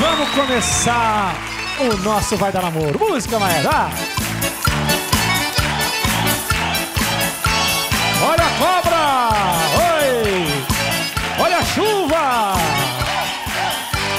Vamos começar o nosso Vai Dar Namoro. Música, Maera. Olha a cobra! Oi! Olha a chuva!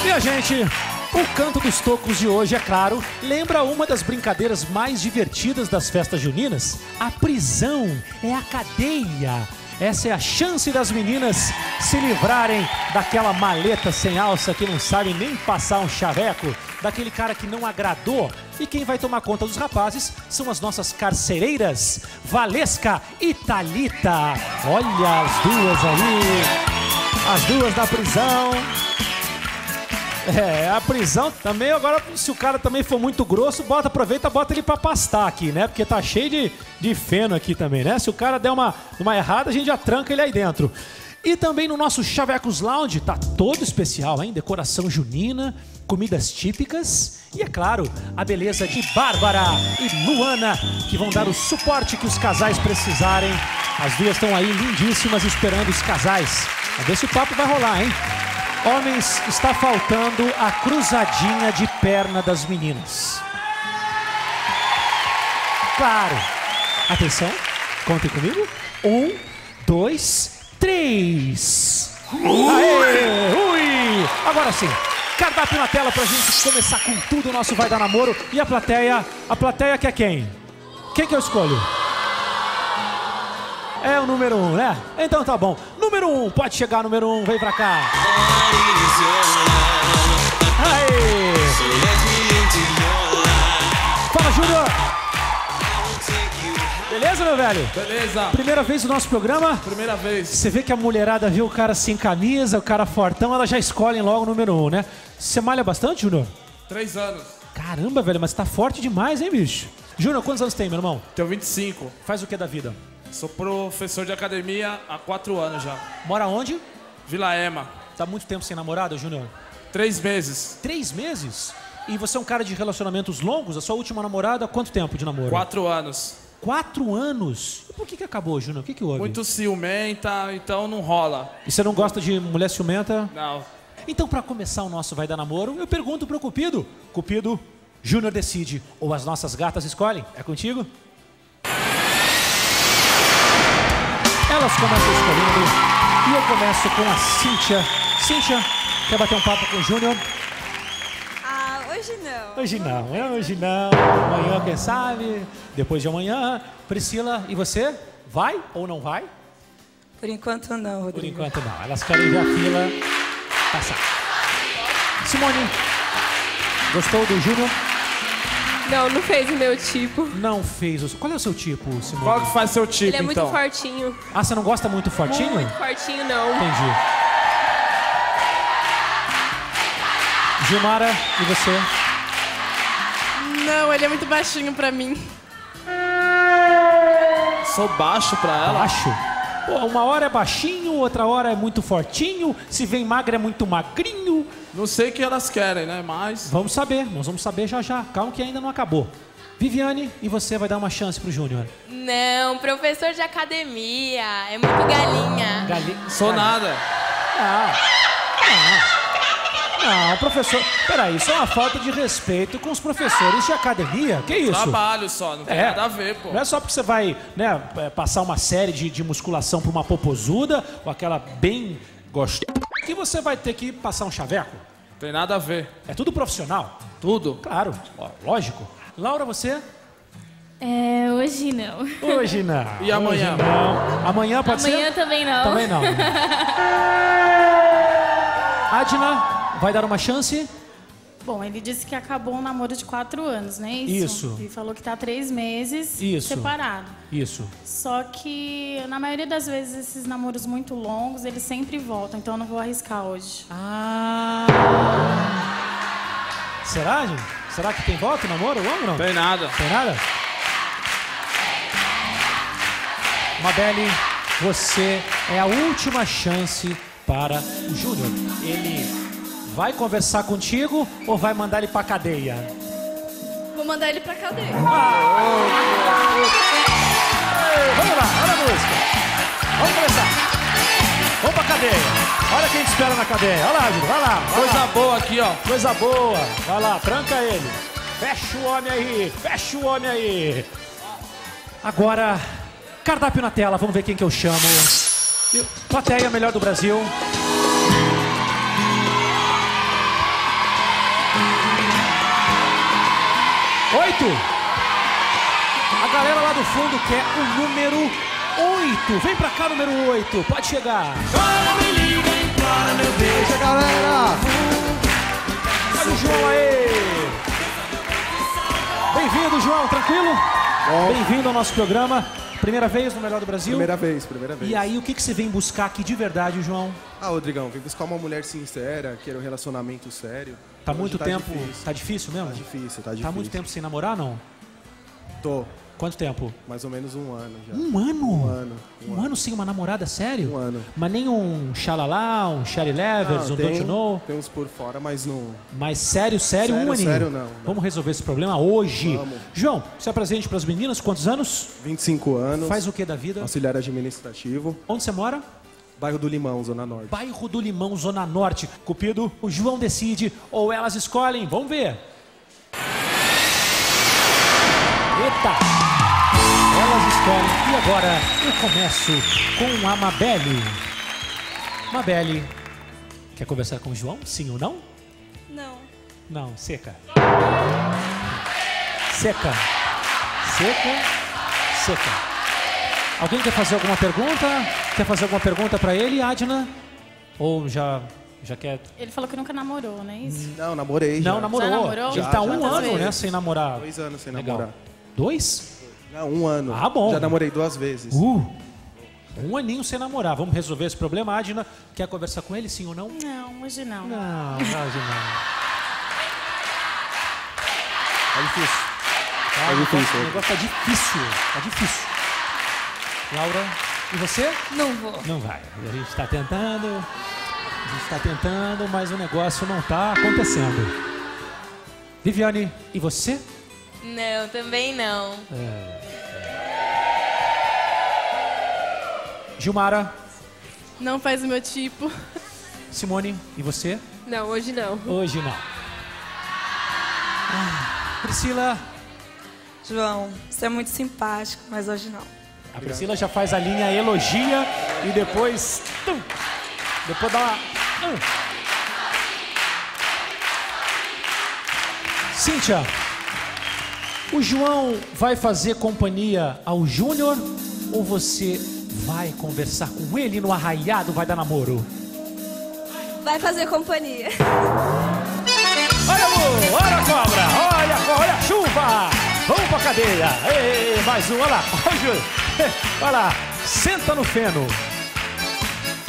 Minha gente, o canto dos tocos de hoje, é claro, lembra uma das brincadeiras mais divertidas das festas juninas? A prisão, é a cadeia. Essa é a chance das meninas se livrarem daquela maleta sem alça que não sabe nem passar um chaveco, daquele cara que não agradou. E quem vai tomar conta dos rapazes são as nossas carcereiras, Valesca e Talita. Olha as duas ali, as duas da prisão. É, a prisão também, agora, se o cara também for muito grosso, bota, aproveita, bota ele pra pastar aqui, né? Porque tá cheio de, de feno aqui também, né? Se o cara der uma, uma errada, a gente já tranca ele aí dentro. E também no nosso Chavecos Lounge, tá todo especial, hein? Decoração junina, comidas típicas e, é claro, a beleza de Bárbara e Luana, que vão dar o suporte que os casais precisarem. As duas estão aí lindíssimas esperando os casais. Vamos ver se o papo vai rolar, hein? Homens, está faltando a cruzadinha de perna das meninas. Claro. Atenção, contem comigo. Um, dois, três. Aê, ui. Agora sim. Cardápio na tela pra gente começar com tudo o nosso Vai Dar Namoro. E a plateia, a plateia quer quem? Quem que eu escolho? É o número um, né? Então tá bom. Número um, pode chegar, número um, vem pra cá. Aê! Fala, Júnior! Beleza, meu velho? Beleza. Primeira vez no nosso programa? Primeira vez. Você vê que a mulherada viu o cara sem camisa, o cara fortão, ela já escolhem logo o número um, né? Você malha bastante, Júnior? Três anos. Caramba, velho, mas tá forte demais, hein, bicho? Júnior, quantos anos tem, meu irmão? Tenho 25. Faz o que da vida? Sou professor de academia há quatro anos já. Mora onde? Vila Ema. Tá muito tempo sem namorada, Júnior? Três meses. Três meses? E você é um cara de relacionamentos longos? A sua última namorada, quanto tempo de namoro? Quatro anos. Quatro anos? E por que, que acabou, Júnior? O que, que houve? Muito ciumenta, então não rola. E você não gosta de mulher ciumenta? Não. Então, para começar o nosso Vai Dar Namoro, eu pergunto pro Cupido. Cupido, Júnior decide ou as nossas gatas escolhem? É contigo? Elas começam escolhendo e eu começo com a Cíntia. Cíntia, quer bater um papo com o Júnior? Ah, hoje não. Hoje não, é hoje não. Amanhã, quem sabe? Depois de amanhã. Priscila, e você? Vai ou não vai? Por enquanto não, Por Rodrigo. enquanto não. Elas querem ver a fila passar. Simone, gostou do Júnior? Não, não fez o meu tipo. Não fez. O... Qual é o seu tipo, Simone? Qual que faz seu tipo, Ele é muito então? fortinho. Ah, você não gosta muito fortinho? Muito fortinho, não. Entendi. Gilmara, e você? Não, ele é muito baixinho pra mim. Sou baixo pra ela. Baixo? Pô, uma hora é baixinho, outra hora é muito fortinho. Se vem magra é muito magrinho. Não sei o que elas querem, né? Mas. Vamos saber, nós vamos saber já já. Calma que ainda não acabou. Viviane, e você vai dar uma chance pro Júnior. Não, professor de academia. É muito galinha. Gali... Sou nada. Não, professor. Peraí, isso é uma falta de respeito com os professores de academia. Que isso? Trabalho só, não tem É. nada a ver, pô. Não é só porque você vai né, é, passar uma série de, de musculação pra uma popozuda, ou aquela bem gostosa, que você vai ter que passar um chaveco. Tem nada a ver. É tudo profissional. Tudo. Claro, ó, lógico. Laura, você? É, hoje não. Hoje não. E amanhã? Hoje não. Amanhã pode Amanhã ser? também não. Também não. Adna, vai dar uma chance? Bom, ele disse que acabou um namoro de quatro anos, né? Isso. E falou que tá três meses Isso. separado. Isso. Só que, na maioria das vezes, esses namoros muito longos, eles sempre voltam. Então, eu não vou arriscar hoje. Ah. Será, gente? Será que tem volta o namoro longo não? Tem nada. Tem nada? Mabelle, você é a última chance para o Júnior. Ele vai conversar contigo ou vai mandar ele pra cadeia? Vou mandar ele pra cadeia. Vamos lá, olha a música. Vamos começar. Vamos pra cadeia. Olha quem te espera na cadeia. Olha lá, Júlio. Vai lá. Vai Coisa lá. boa aqui, ó. Coisa boa. Vai lá, tranca ele. Fecha o homem aí. Fecha o homem aí. Agora, cardápio na tela. Vamos ver quem que eu chamo. Plateia melhor do Brasil. Oito. A galera lá do fundo quer o número oito. Vem pra cá, número oito. Pode chegar. Beijo, galera! Olha o João aí! Bem-vindo, João, tranquilo? Bem-vindo ao nosso programa. Primeira vez no Melhor do Brasil? Primeira vez, primeira vez. E aí, o que, que você vem buscar aqui de verdade, João? Ah, Rodrigão, vim buscar uma mulher sincera, queira um relacionamento sério. Tá Hoje muito tempo. Difícil. Tá difícil mesmo? Tá difícil, tá difícil. Tá muito tempo sem namorar, não? Tô. Quanto tempo? Mais ou menos um ano já. Um ano? Um ano. Um, ano sem uma namorada, sério? Um ano. Mas nem um xalalá, um Sherry Levers, Ah, um tem, Don't You Know? tem uns por fora, mas não. Mas sério, sério, Sério, um aninho? sério, não, não. Vamos resolver esse problema hoje. Vamos. João, você é presente para as meninas? Quantos anos? 25 anos. Faz o que da vida? Auxiliar administrativo. Onde você mora? Bairro do Limão, Zona Norte. Bairro do Limão, Zona Norte. Cupido, o João decide ou elas escolhem. Vamos ver. Eita! Elas escolhem. E agora eu começo com a Mabelle. Mabelle, quer conversar com o João? Sim ou não? Não. Não, seca. Seca. Seca. Seca. Alguém quer fazer alguma pergunta? Quer fazer alguma pergunta pra ele, Adna? Ou já, já quer? Ele falou que nunca namorou, não é isso? Não, namorei já. Não, namorou. Já namorou? Ele Já, tá já. um Quantas ano, né, vezes? sem namorar. Dois anos sem Legal. namorar. Dois? Não, um ano. Ah, bom. Já namorei duas vezes. Uh! Um aninho sem namorar. Vamos resolver esse problema, Adna. Quer conversar com ele, sim ou não? Não, hoje não. Não, Adna. Tá difícil. Tá, Tá negócio- difícil. O negócio tá difícil. Tá difícil. Laura, e você? Não vou. Não vai. A gente está tentando, a gente está tentando, mas o negócio não está acontecendo. Viviane, e você? Não, também não. Gilmara, Não faz o meu tipo. Simone, e você? Não, hoje não. Hoje não. Ah, Priscila, João, você é muito simpático, mas hoje não. A Priscila já faz a linha elogia e depois. tum, depois dá uma. Cíntia, o João vai fazer companhia ao Júnior ou você vai conversar com ele no arraiado, vai dar namoro? Vai fazer companhia. Olha amor, olha a cobra, olha, olha a chuva. Vamos pra cadeia. Ei, mais um, olha lá. Olha o Júnior. Olha lá, senta no feno.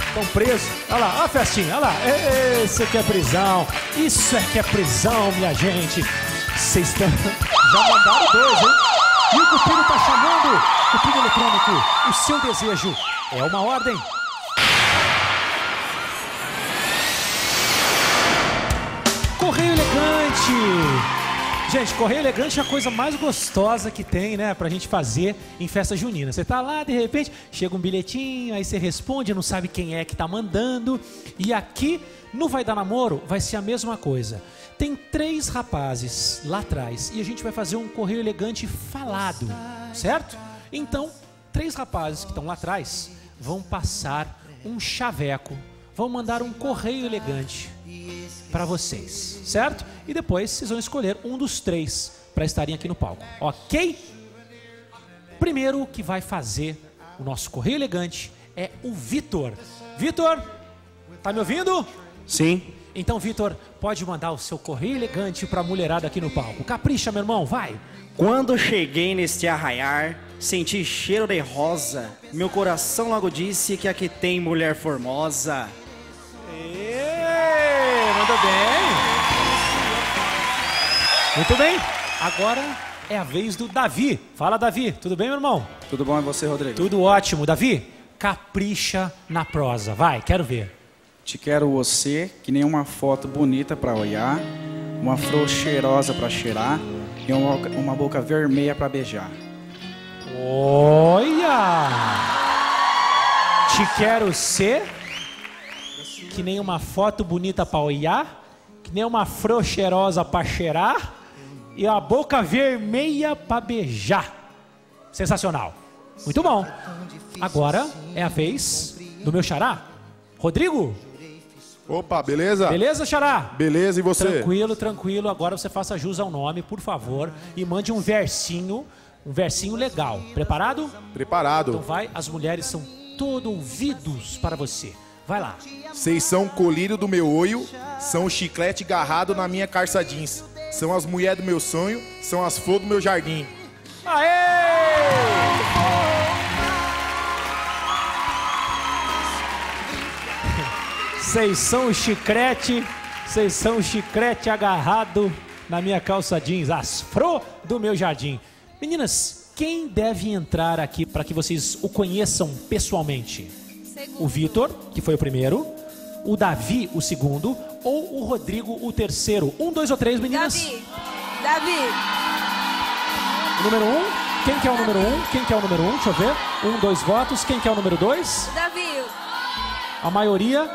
Estão presos. Olha lá, a festinha, olha lá. Isso aqui é prisão. Isso é que é prisão, minha gente. Vocês estão. Já mandaram dois, hein? E o Cupido tá chamando. Cupido eletrônico, o seu desejo é uma ordem. Correio elegante. Gente, correio elegante é a coisa mais gostosa que tem, né, pra gente fazer em festa junina. Você tá lá, de repente, chega um bilhetinho, aí você responde, não sabe quem é que tá mandando. E aqui, no Vai Dar Namoro, vai ser a mesma coisa. Tem três rapazes lá atrás e a gente vai fazer um correio elegante falado, certo? Então, três rapazes que estão lá atrás vão passar um chaveco, vão mandar um correio elegante para vocês, certo? E depois vocês vão escolher um dos três para estarem aqui no palco, ok? Primeiro que vai fazer o nosso correio elegante é o Vitor. Vitor, tá me ouvindo? Sim. Então, Vitor, pode mandar o seu correio elegante para a mulherada aqui no palco. Capricha, meu irmão, vai. Quando cheguei neste arraiar, senti cheiro de rosa. Meu coração logo disse que aqui tem mulher formosa. Ê, mandou bem. Muito bem. Agora é a vez do Davi. Fala, Davi. Tudo bem, meu irmão? Tudo bom e você, Rodrigo? Tudo ótimo. Davi, capricha na prosa. Vai, quero ver. Te quero você, que nem uma foto bonita pra olhar, uma flor cheirosa pra cheirar e uma, boca- uma boca vermelha pra beijar. Olha! Te quero ser que nem uma foto bonita pra olhar, que nem uma cheirosa pra cheirar e a boca vermelha pra beijar. Sensacional. Muito bom. Agora é a vez do meu xará. Rodrigo, Opa, beleza? beleza, xará? Beleza, e você? Tranquilo, tranquilo. Agora você faça jus ao nome, por favor, e mande um versinho, um versinho legal. Preparado? Então Preparado. vai, as mulheres são todo ouvidos para você. Vai lá. Vocês são colírio do meu olho, são o chiclete garrado na minha calça jeans. São as mulheres do meu sonho, são as flores do meu jardim. Aê! Vocês são o chiclete, vocês são o chiclete agarrado na minha calça jeans, as fro do meu jardim. Meninas, quem deve entrar aqui para que vocês o conheçam pessoalmente? O Vitor, que foi o primeiro, o Davi, o segundo, ou o Rodrigo, o terceiro? Um, dois ou três, meninas? Davi. Davi. Número um, quem que é o número um? Quem que é o número um? Deixa eu ver. Um, dois votos. Quem que é o número dois? Davi. A maioria.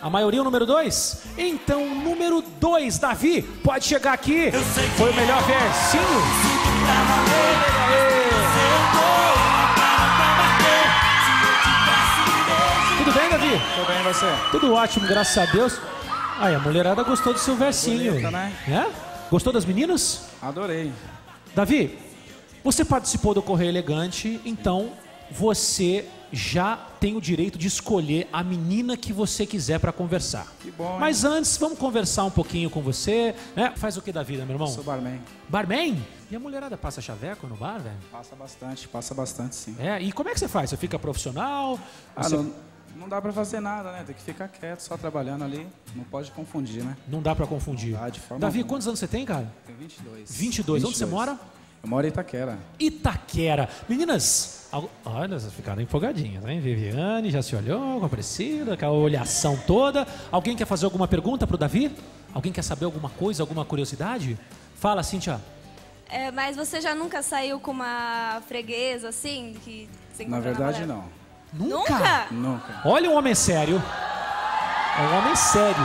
A maioria é o número dois? Então, número dois, Davi, pode chegar aqui. Foi o melhor versinho. Tudo bem, Tudo bem, você? Tudo ótimo, graças a Deus. Aí, a mulherada gostou do seu versinho. Bonita, né? É? Gostou das meninas? Adorei. Davi, você participou do Correio Elegante, então você já tem o direito de escolher a menina que você quiser para conversar. Que bom, hein? Mas antes, vamos conversar um pouquinho com você. né? Faz o que da vida, meu irmão? Sou barman. Barman? E a mulherada passa chaveco no bar, velho? Passa bastante, passa bastante sim. É, e como é que você faz? Você fica profissional? Ah, Você- não, não dá pra fazer nada, né? Tem que ficar quieto, só trabalhando ali. Não pode confundir, né? Não dá pra confundir. Dá, de forma Davi, alguma. quantos anos você tem, cara? Tem 22. 22. Onde você mora? Eu moro em Itaquera. Itaquera. Meninas, olha, vocês ficaram empolgadinhas, hein? Viviane já se olhou com a Priscila, aquela olhação toda. Alguém quer fazer alguma pergunta pro Davi? Alguém quer saber alguma coisa, alguma curiosidade? Fala, Cíntia. É, mas você já nunca saiu com uma freguesa assim? Que Na verdade, namorado? não. Nunca? Nunca. Olha um homem sério. É um homem sério.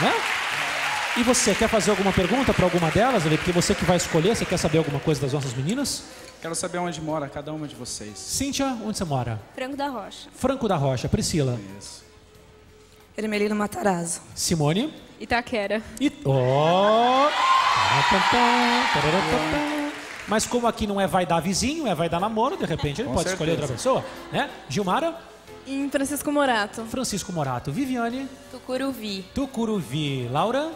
Né? E você, quer fazer alguma pergunta para alguma delas, Ali? Porque você que vai escolher, você quer saber alguma coisa das nossas meninas? Quero saber onde mora cada uma de vocês. Cíntia, onde você mora? Franco da Rocha. Franco da Rocha. Priscila. Isso. Ermelino Matarazzo. Simone. Itaquera. E. Ó! Mas como aqui não é vai dar vizinho, é vai dar namoro, de repente ele Com pode escolher outra pessoa, né? Gilmara, Em Francisco Morato. Francisco Morato, Viviane, Tucuruvi. Tucuruvi, Laura,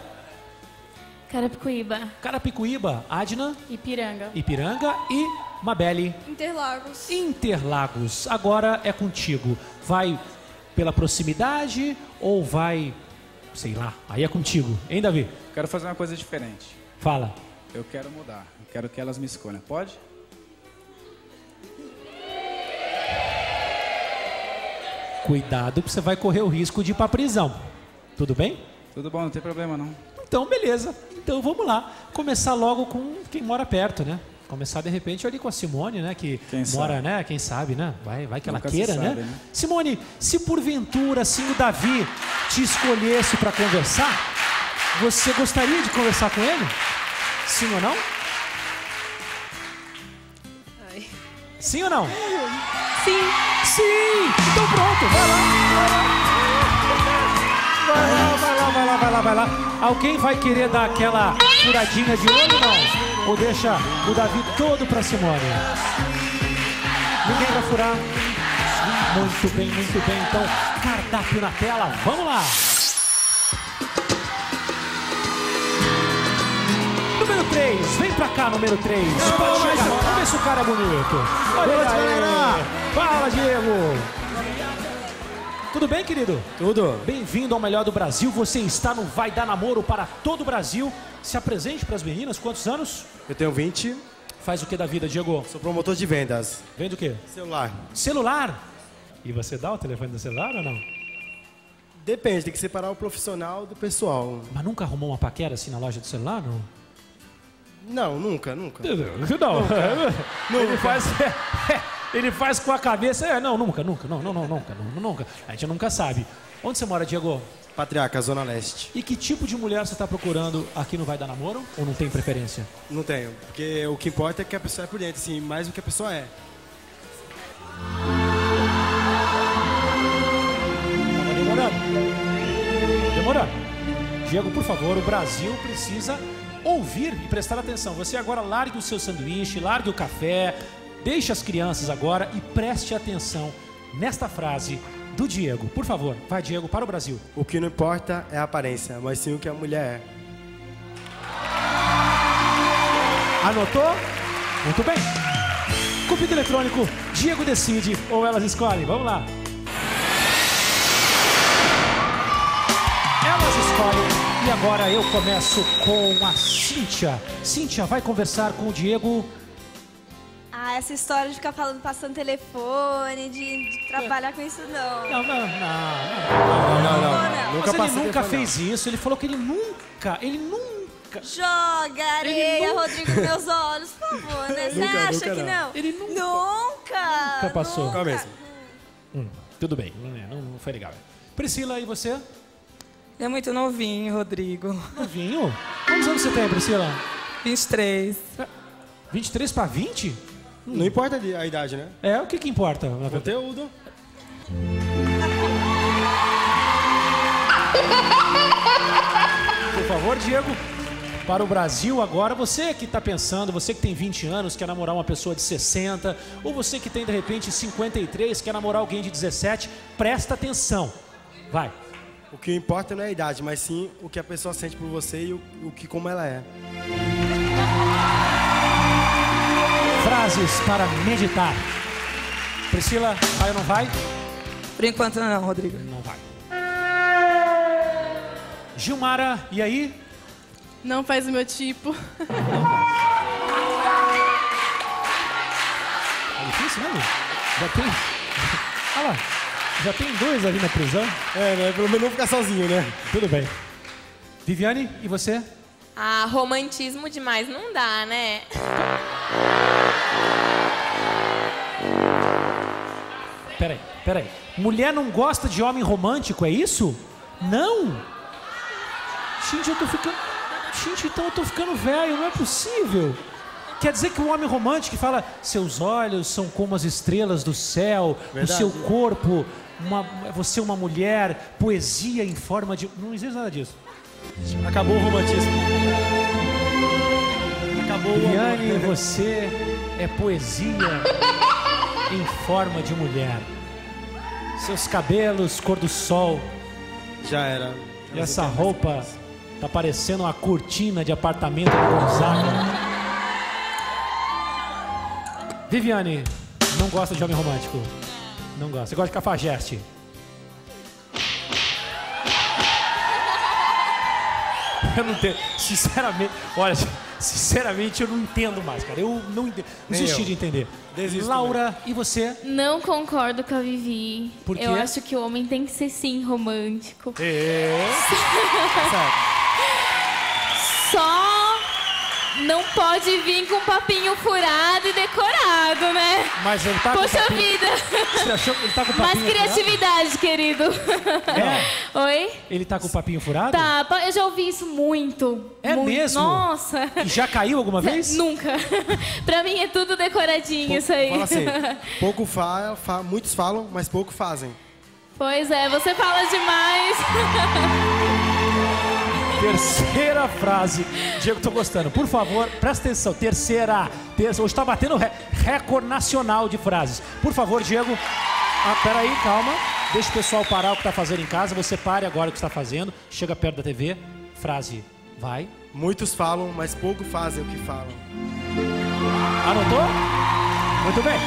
Carapicuíba. Carapicuíba, Adna, Ipiranga. Ipiranga e Mabelle, Interlagos. Interlagos. Agora é contigo. Vai pela proximidade ou vai, sei lá, aí é contigo, hein, Davi? Quero fazer uma coisa diferente. Fala. Eu quero mudar. Quero que elas me escolham. Pode? Cuidado que você vai correr o risco de ir pra prisão. Tudo bem? Tudo bom, não tem problema não. Então, beleza. Então, vamos lá. Começar logo com quem mora perto, né? Começar, de repente, ali com a Simone, né? Que Quem mora, sabe? né? Quem sabe, né? Vai, vai que Nunca ela queira, né? sabe, né? Simone, se porventura, assim, o Davi te escolhesse para conversar, você gostaria de conversar com ele? Sim ou não? Sim ou não? Sim. Sim! Então pronto, vai lá. Vai lá, vai lá, vai lá, vai lá, vai lá. Alguém vai querer dar aquela furadinha de olho, não? Ou deixa o Davi todo pra Simone? Ninguém vai furar? Muito bem, muito bem. Então, cardápio na tela, vamos lá. Número 3, vem pra cá, número 3. Pode chegar, vamos ver se o cara é bonito. Olha Boa aí. galera. Fala, Diego. Tudo bem, querido? Tudo? Bem-vindo ao Melhor do Brasil. Você está no Vai Dar Namoro para todo o Brasil. Se apresente para as meninas. Quantos anos? Eu tenho 20, Faz o que da vida, Diego? sou promotor de vendas. Vende o quê? Celular. Celular. E você dá o telefone do celular ou não? Depende, tem que separar o profissional do pessoal. Mas nunca arrumou uma paquera assim na loja do celular, não? Não, nunca, nunca. Não. Ele faz... Ele faz com a cabeça. É, não, nunca, nunca, não, não, não, nunca, nunca. A gente nunca sabe. Onde você mora, Diego? Patriarca, Zona Leste. E que tipo de mulher você está procurando aqui no Vai Dar Namoro? Ou não tem preferência? Não tenho, porque o que importa é que a pessoa é por dentro, assim, mais do que a pessoa é. Tava demorando. Demorando. Diego, por favor, o Brasil precisa ouvir e prestar atenção. Você agora largue o seu sanduíche, largue o café, deixe as crianças agora e preste atenção nesta frase do Diego. Por favor, vai, Diego, para o Brasil. O que não importa é a aparência, mas sim o que a mulher é. Anotou? Muito bem. Cupido eletrônico, Diego decide ou elas escolhem. Vamos lá. Elas escolhem. E agora eu começo com a Cíntia. Cíntia vai conversar com o Diego. Ah, essa história de ficar falando, passando telefone, de, de trabalhar com isso, não. Não, não, não. Não, não, não. não. Nunca Mas ele nunca fez isso. Ele falou que ele nunca, ele nunca. Joga areia, nunca- Rodrigo, nos meus olhos, por favor, né? Você Nunca, acha nunca que não. não? Ele nunca- Nunca! Nunca passou. Nunca mesmo. Hum, tudo bem, não, não, não foi legal. Priscila, e você? Ele é muito novinho, Rodrigo. Novinho? Quantos anos você tem, Priscila? 23. 23 para 20? Não importa a idade, né? É, o que que importa? na verdade? Conteúdo. Por favor, Diego, para o Brasil agora, você que está pensando, você que tem 20 anos, quer namorar uma pessoa de 60, ou você que tem de repente 53, quer namorar alguém de 17, presta atenção. Vai. O que importa não é a idade, mas sim o que a pessoa sente por você e o, o que como ela é. Frases para meditar. Priscila, vai ou não vai? Por enquanto não, Rodrigo. Não vai. Gilmara, e aí? Não faz o meu tipo. É difícil, né? Já tem. Olha lá. Já tem dois ali na prisão. É, né? Pelo menos não ficar sozinho, né? Tudo bem. Viviane, e você? Ah, romantismo demais não dá, né? Peraí, peraí. Mulher não gosta de homem romântico, é isso? Não? Gente, eu tô ficando. Gente, então eu tô ficando velho, não é possível. Quer dizer que o homem romântico que fala seus olhos são como as estrelas do céu, o Verdade. seu corpo, uma, você é uma mulher, poesia em forma de. Não existe nada disso. Acabou o romantismo. Acabou o você é poesia em forma de mulher. Seus cabelos, cor do sol. Já era. E essa roupa tá parecendo uma cortina de apartamento do Gonzaga. Viviane, não gosta de homem romântico. Não gosta. Você gosta de cafajeste. Eu não entendo. Sinceramente, olha, sinceramente eu não entendo mais, cara. Eu não entendo. Desisti eu. de entender. Desisto Laura, e você? Não concordo com a Vivi. Por quê? Eu acho que o homem tem que ser sim romântico. É. Só não pode vir com papinho furado e decorado, né? Mas ele tá com Poxa papinho- vida. Você achou que ele tá com Mais papinho furado? criatividade, querido. É. Oi? Ele tá com o papinho furado? Tá, eu já ouvi isso muito. É muito. mesmo? Nossa. E já caiu alguma vez? Nunca. pra mim é tudo decoradinho isso aí. Fala assim, pouco fa, fa- muitos falam, mas pouco fazem. Pois é, você fala demais. Terceira frase. Diego, tô gostando. Por favor, presta atenção. Terceira. Terça. Hoje tá batendo re- recorde nacional de frases. Por favor, Diego. Ah, peraí, calma. Deixa o pessoal parar o que tá fazendo em casa. Você pare agora o que está fazendo. Chega perto da TV. Frase. Vai. Muitos falam, mas pouco fazem o que falam. Anotou? Muito bem.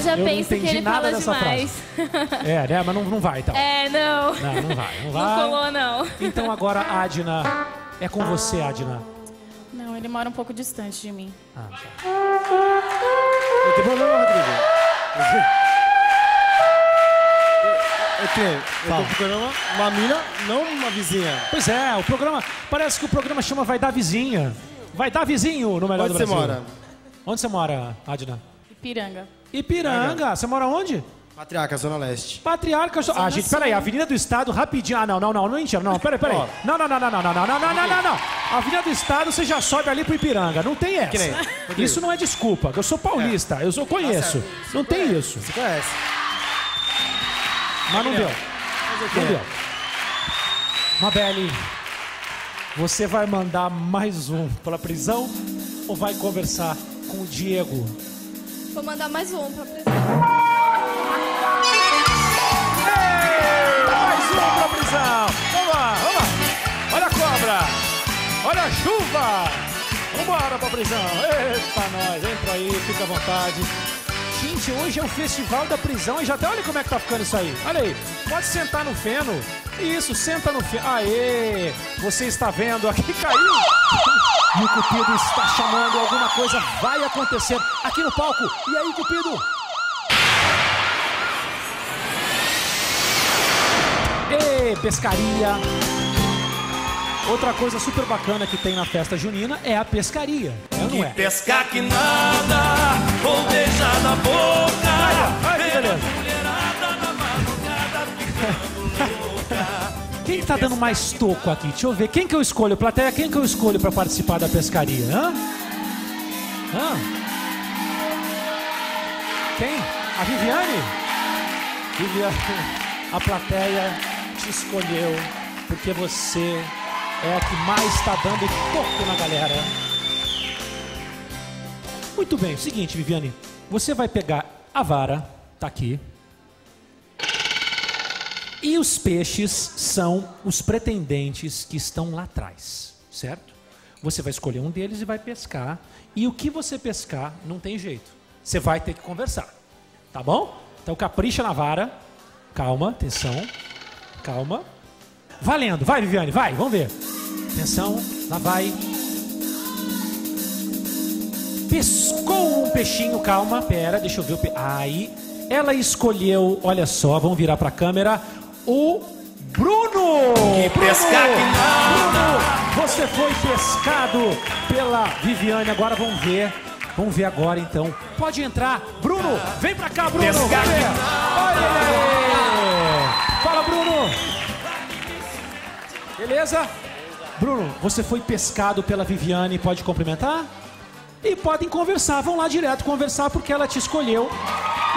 Eu já Eu não penso que entendi ele nada fala dessa demais. É, né? Mas não, não vai, então. É, não. Não, não vai. Não Não vai. colou, não. Então agora, Adna. É com você, Adna. Não, ele mora um pouco distante de mim. Ah, tá. Não tem problema, Rodrigo. Que eu tô procurando uma, uma mina, não uma vizinha. Pois é, o programa. Parece que o programa chama Vai Dar Vizinha. Vai dar vizinho no melhor Onde do você Brasil. mora? Onde você mora, Adna? Ipiranga. Ipiranga. Você mora onde? Patriarca, Zona Leste. Patriarca. Ah, gente, peraí. Avenida do Estado, rapidinho. Ah, não, não, não. Não mentira. Não, peraí, peraí. Não, não, não, não, não, não, não, não, não, não, não, não. Avenida do Estado, você já sobe ali pro Ipiranga. Não tem essa. Isso não é desculpa. Eu sou paulista. Eu sou conheço. Não tem isso. Você conhece? Mas não deu. Não deu. Mabelle, você vai mandar mais um pela prisão ou vai conversar com o Diego? Vou mandar mais um pra prisão. Mais um pra prisão. Vamos lá, vamos lá. Olha a cobra. Olha a chuva. Vambora pra prisão. Eita, nós. Entra aí, fica à vontade. Gente, hoje é o festival da prisão e já até olha como é que tá ficando isso aí. Olha aí. Pode sentar no feno. Isso, senta no feno. Aê! Você está vendo aqui caiu. E o Cupido está chamando, alguma coisa vai acontecer aqui no palco. E aí, Cupido? Ê, pescaria. Outra coisa super bacana que tem na festa junina é a pescaria. É ou não é? Pescar que nada, vou beijar na boca. Que beleza. Tá dando mais toco aqui? Deixa eu ver. Quem que eu escolho? Plateia, quem que eu escolho pra participar da pescaria? Hã? Hã? Quem? A Viviane? Viviane, a plateia te escolheu porque você é a que mais está dando toco na galera. Muito bem, seguinte, Viviane. Você vai pegar a vara, tá aqui. E os peixes são os pretendentes que estão lá atrás, certo? Você vai escolher um deles e vai pescar. E o que você pescar, não tem jeito. Você vai ter que conversar. Tá bom? Então capricha na vara. Calma, atenção. Calma. Valendo. Vai, Viviane, vai, vamos ver. Atenção, lá vai. Pescou um peixinho, calma, pera, deixa eu ver o pe... Aí, ela escolheu, olha só, vamos virar pra câmera, o Bruno! Que pescar que Bruno, você foi pescado pela Viviane, agora vamos ver. Vamos ver agora então. Pode entrar. Bruno, vem pra cá, Bruno. Pescar que. Fala, Bruno. Beleza? Bruno, você foi pescado pela Viviane, pode cumprimentar? E podem conversar, vão lá direto conversar porque ela te escolheu.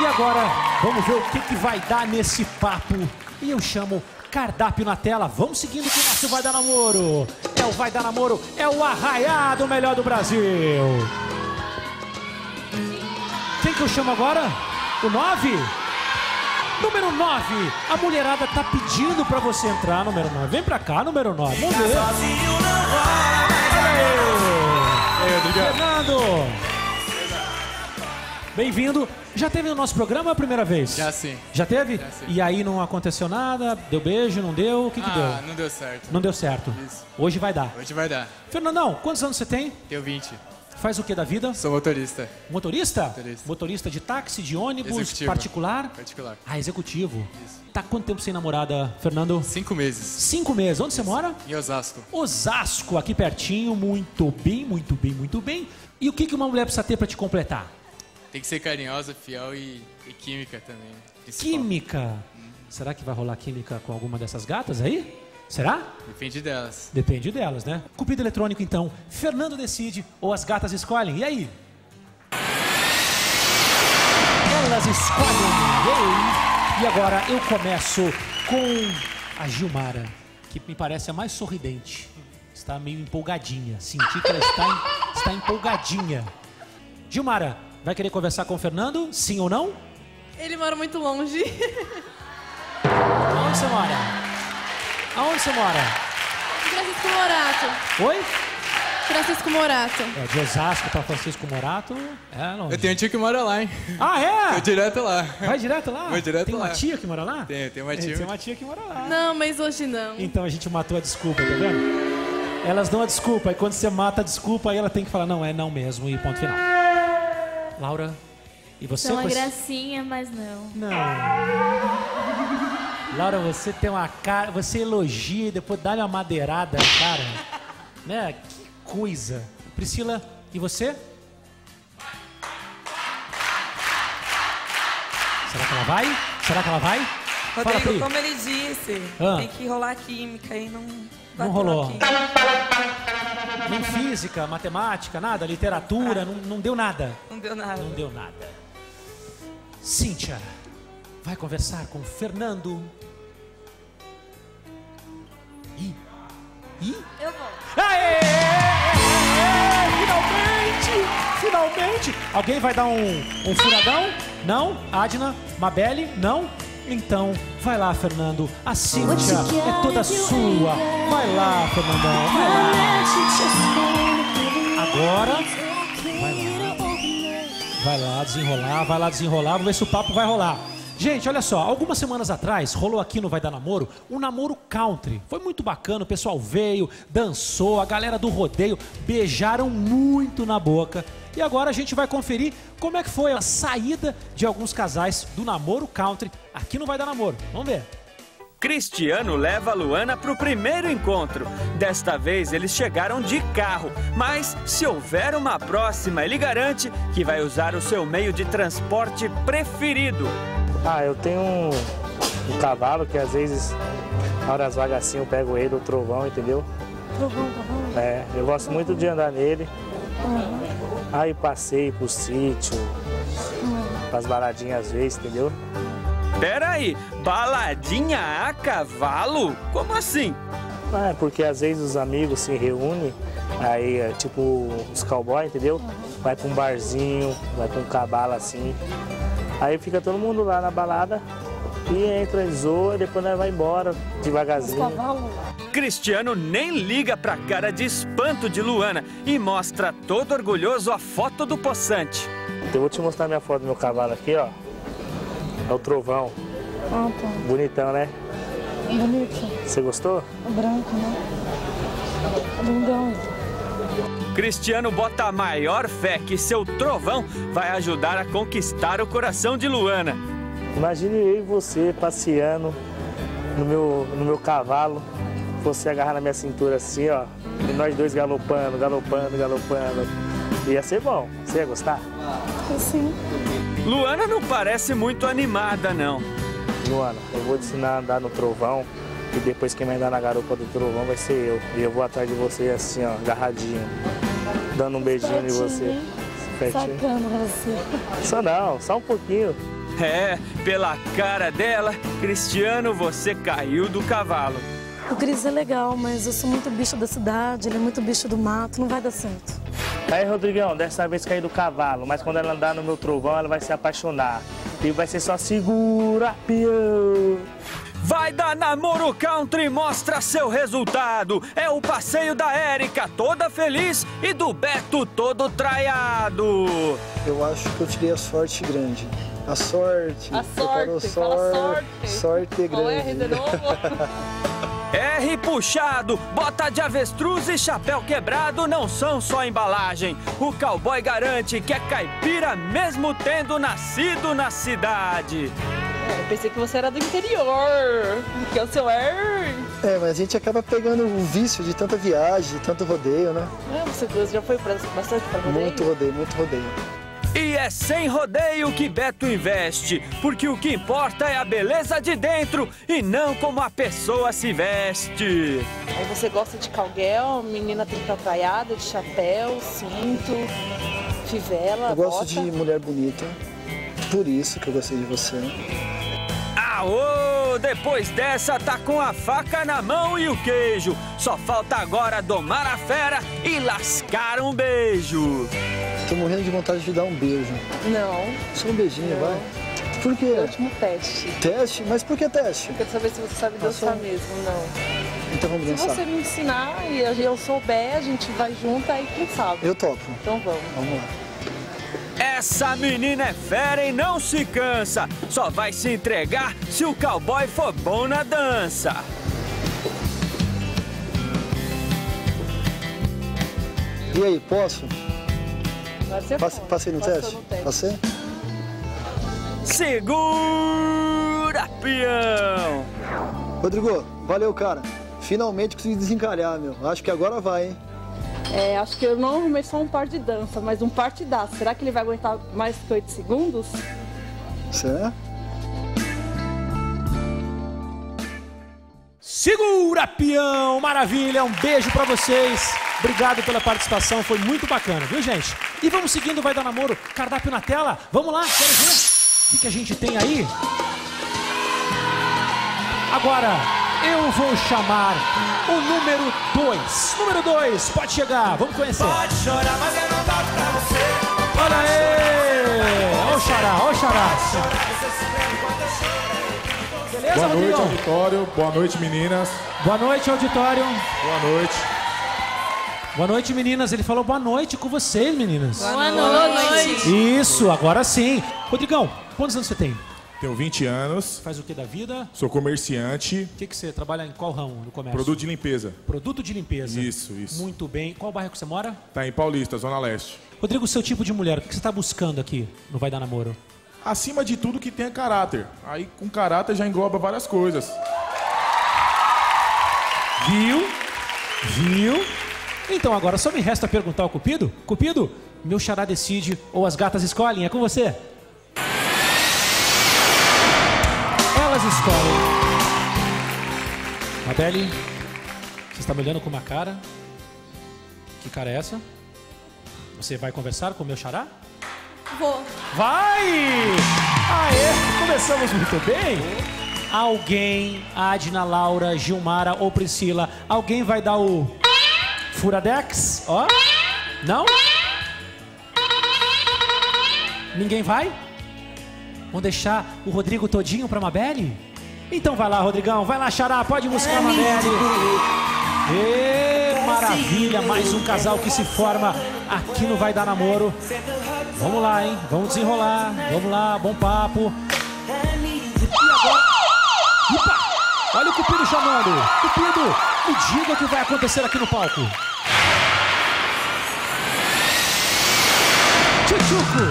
E agora, vamos ver o que, que vai dar nesse papo. E eu chamo cardápio na tela. Vamos seguindo que o nosso Vai Dar Namoro. É o Vai Dar Namoro, é o arraiado melhor do Brasil. Quem que eu chamo agora? O 9? Número 9. A mulherada tá pedindo pra você entrar, número 9. Vem pra cá, número 9. Vamos ver. Aê, Fernando. Bem-vindo. Já teve no nosso programa a primeira vez? Já sim. Já teve? Já sim. E aí não aconteceu nada? Deu beijo, não deu? O que que ah, deu? não deu certo. Não deu certo. Isso. Hoje vai dar. Hoje vai dar. Fernandão, quantos anos você tem? Tenho 20. Faz o que da vida? Sou motorista. Motorista? Motorista. Motorista de táxi, de ônibus, Executivo. particular? Particular. Ah, executivo. Tá quanto tempo sem namorada, Fernando? Cinco meses. Cinco meses. Onde você mora? Em Osasco. Osasco, aqui pertinho. Muito bem, muito bem, muito bem. E o que que uma mulher precisa ter pra te completar? Tem que ser carinhosa, fiel e, e química também. principal. Química. Será que vai rolar química com alguma dessas gatas aí? Será? Depende delas. Depende delas, né? Cupido eletrônico, então. Fernando decide ou as gatas escolhem. E aí? Elas escolhem. E agora eu começo com a Gilmara, que me parece a mais sorridente. Está meio empolgadinha. Senti que ela está, está empolgadinha. Gilmara, vai querer conversar com o Fernando? Sim ou não? Ele mora muito longe. Aonde você mora? Aonde você mora? Francisco Morato. Oi? Francisco Morato. É, de Osasco para Francisco Morato. É longe. Eu tenho um tio que mora lá, hein? Ah, é? Tô direto lá. Vai direto lá? Vou direto Tem lá. uma tia que mora lá? Tem, tem uma É, tia. Tem uma tia que mora lá. Não, mas hoje não. Então a gente matou a desculpa, tá vendo? Elas dão a desculpa, e quando você mata a desculpa, aí ela tem que falar, não, é não mesmo, e ponto final. Laura, e você... É uma gracinha, mas não. Não. Laura, você tem uma cara... Você elogia e depois dá-lhe uma madeirada, cara. né? Que coisa. Priscila, e você? Será que ela vai? Será que ela vai? Rodrigo, Fala, como ele disse, ah. tem que rolar química e não... Não rolou. Aqui. Nem física, matemática, nada, literatura, não, não deu nada. Não deu nada. Não deu nada. Cíntia, vai conversar com o Fernando. Ih, ih, Eu vou. Aê! Finalmente! Finalmente! Alguém vai dar um, um furadão? Não? Adna? Mabelle? Não? Então, vai lá, Fernando. A Cíntia é toda sua. Vai lá, Fernandão. Vai lá. Agora, vai lá. Vai lá desenrolar, vai lá desenrolar. Vamos ver se o papo vai rolar. Gente, olha só, algumas semanas atrás rolou aqui no Vai Dar Namoro um namoro country. Foi muito bacana, o pessoal veio, dançou, a galera do rodeio beijaram muito na boca. E agora a gente vai conferir como é que foi a saída de alguns casais do namoro country aqui no Vai Dar Namoro. Vamos ver. Cristiano leva a Luana para o primeiro encontro. Desta vez eles chegaram de carro, mas se houver uma próxima, ele garante que vai usar o seu meio de transporte preferido. Ah, eu tenho um, um cavalo que às vezes, na hora das vagas assim, eu pego ele, o trovão, entendeu? Trovão, trovão. É, eu gosto muito de andar nele. Aí passei pro sítio, pras baladinhas às vezes, entendeu? Peraí, baladinha a cavalo? Como assim? É, porque às vezes os amigos se reúnem, aí é tipo os cowboys, entendeu? Vai pra um barzinho, vai pra um cavalo assim. Aí fica todo mundo lá na balada e entra, zoa, e depois nós vai embora devagarzinho. Cristiano nem liga pra cara de espanto de Luana e mostra todo orgulhoso a foto do poçante. Então eu vou te mostrar minha foto do meu cavalo aqui, ó. É o trovão. Ah, tá. Bonitão, né? Bonito. Você gostou? Branco, né? Lindão. Cristiano bota a maior fé que seu trovão vai ajudar a conquistar o coração de Luana. Imagine eu e você passeando no meu, no meu cavalo, você agarrar na minha cintura assim, ó, e nós dois galopando, galopando, galopando. Ia ser bom. Você ia gostar? Sim. Luana não parece muito animada, não. Luana, eu vou te ensinar a andar no trovão e depois quem vai andar na garupa do trovão vai ser eu. E eu vou atrás de você assim, ó, agarradinho, dando um beijinho em você. Pertinho. Sacando você. Só não, só um pouquinho. É, pela cara dela, Cristiano, você caiu do cavalo. O Cris é legal, mas eu sou muito bicho da cidade, ele é muito bicho do mato, não vai dar certo. Aí, Rodrigão, dessa vez caí do cavalo, mas quando ela andar no meu trovão, ela vai se apaixonar. E vai ser só segura, peão. Vai dar namoro country, mostra seu resultado. É o passeio da Érica, toda feliz, e do Beto, todo traiado. Eu acho que eu tirei a sorte grande. A sorte. A sorte, fala sor- sorte. Sorte Qual é, grande. de novo? R puxado, bota de avestruz e chapéu quebrado não são só embalagem. O cowboy garante que é caipira mesmo tendo nascido na cidade. É, eu pensei que você era do interior. Que é o seu R. É, mas a gente acaba pegando o vício de tanta viagem, de tanto rodeio, né? É, você já foi pra, bastante pra rodeio? Muito rodeio, muito rodeio. E é sem rodeio que Beto investe, porque o que importa é a beleza de dentro e não como a pessoa se veste. Aí você gosta de calguel, menina tem que estar traiada, de chapéu, cinto, fivela, Eu gosto bota. de mulher bonita, por isso que eu gostei de você. Aô, depois dessa tá com a faca na mão e o queijo. Só falta agora domar a fera e lascar um beijo. Tô morrendo de vontade de dar um beijo. Não. Só um beijinho, Não. vai. Por quê? É o último teste. Teste? Mas por que teste? Eu quero saber se você sabe Passou. dançar mesmo, não. Então vamos Se dançar. você me ensinar e eu souber, a gente vai junto, aí quem sabe. Eu topo. Então vamos. Vamos lá. Essa menina é fera e não se cansa. Só vai se entregar se o cowboy for bom na dança. E aí, posso? Passe, passei no teste? No teste. Passei? Segura, peão! Rodrigo, valeu, cara. Finalmente consegui desencalhar, meu. Acho que agora vai, hein? É, acho que eu não arrumei só um par de dança, mas um par de dança. Será que ele vai aguentar mais que oito segundos? Será? Segura, peão! Maravilha! Um beijo para vocês! Obrigado pela participação, foi muito bacana, viu, gente? E vamos seguindo, vai dar namoro. Cardápio na tela. Vamos lá, quero ver. O que, que a gente tem aí? Agora, eu vou chamar o número 2. Número 2, pode chegar, vamos conhecer. Pode chorar, mas eu não dá pra você. Olha aí! Olha o xará, olha o xará. Beleza, Boa noite, Rodrigão? auditório. Boa noite, meninas. Boa noite, auditório. Boa noite. Boa noite, meninas. Ele falou boa noite com vocês, meninas. Boa noite. Isso, agora sim. Rodrigão, quantos anos você tem? Tenho 20 anos. Faz o que da vida? Sou comerciante. O que, que você trabalha em qual ramo no comércio? Produto de limpeza. Produto de limpeza. Isso, isso. Muito bem. Qual bairro que você mora? Tá em Paulista, Zona Leste. Rodrigo, seu tipo de mulher, o que você está buscando aqui no Vai Dar Namoro? Acima de tudo que tenha caráter. Aí com caráter já engloba várias coisas. Viu? Viu? Então agora só me resta perguntar ao Cupido. Cupido, meu xará decide ou as gatas escolhem? É com você. Elas escolhem. Mabelle, você está me olhando com uma cara. Que cara é essa? Você vai conversar com o meu xará? Vou. Vai! Aê, começamos muito bem. Alguém, Adna, Laura, Gilmara ou Priscila, alguém vai dar o Furadex? Ó. Não? Ninguém vai? Vamos deixar o Rodrigo todinho pra Mabelle? Então vai lá, Rodrigão, vai lá, Xará, pode buscar a Mabelle. Ê, maravilha, mais um casal que se forma aqui no Vai Dar Namoro. Vamos lá, hein? Vamos desenrolar. Vamos lá, bom papo. E agora... Olha o Cupido chamando. Cupido, me diga o que vai acontecer aqui no palco. Tchutchuco!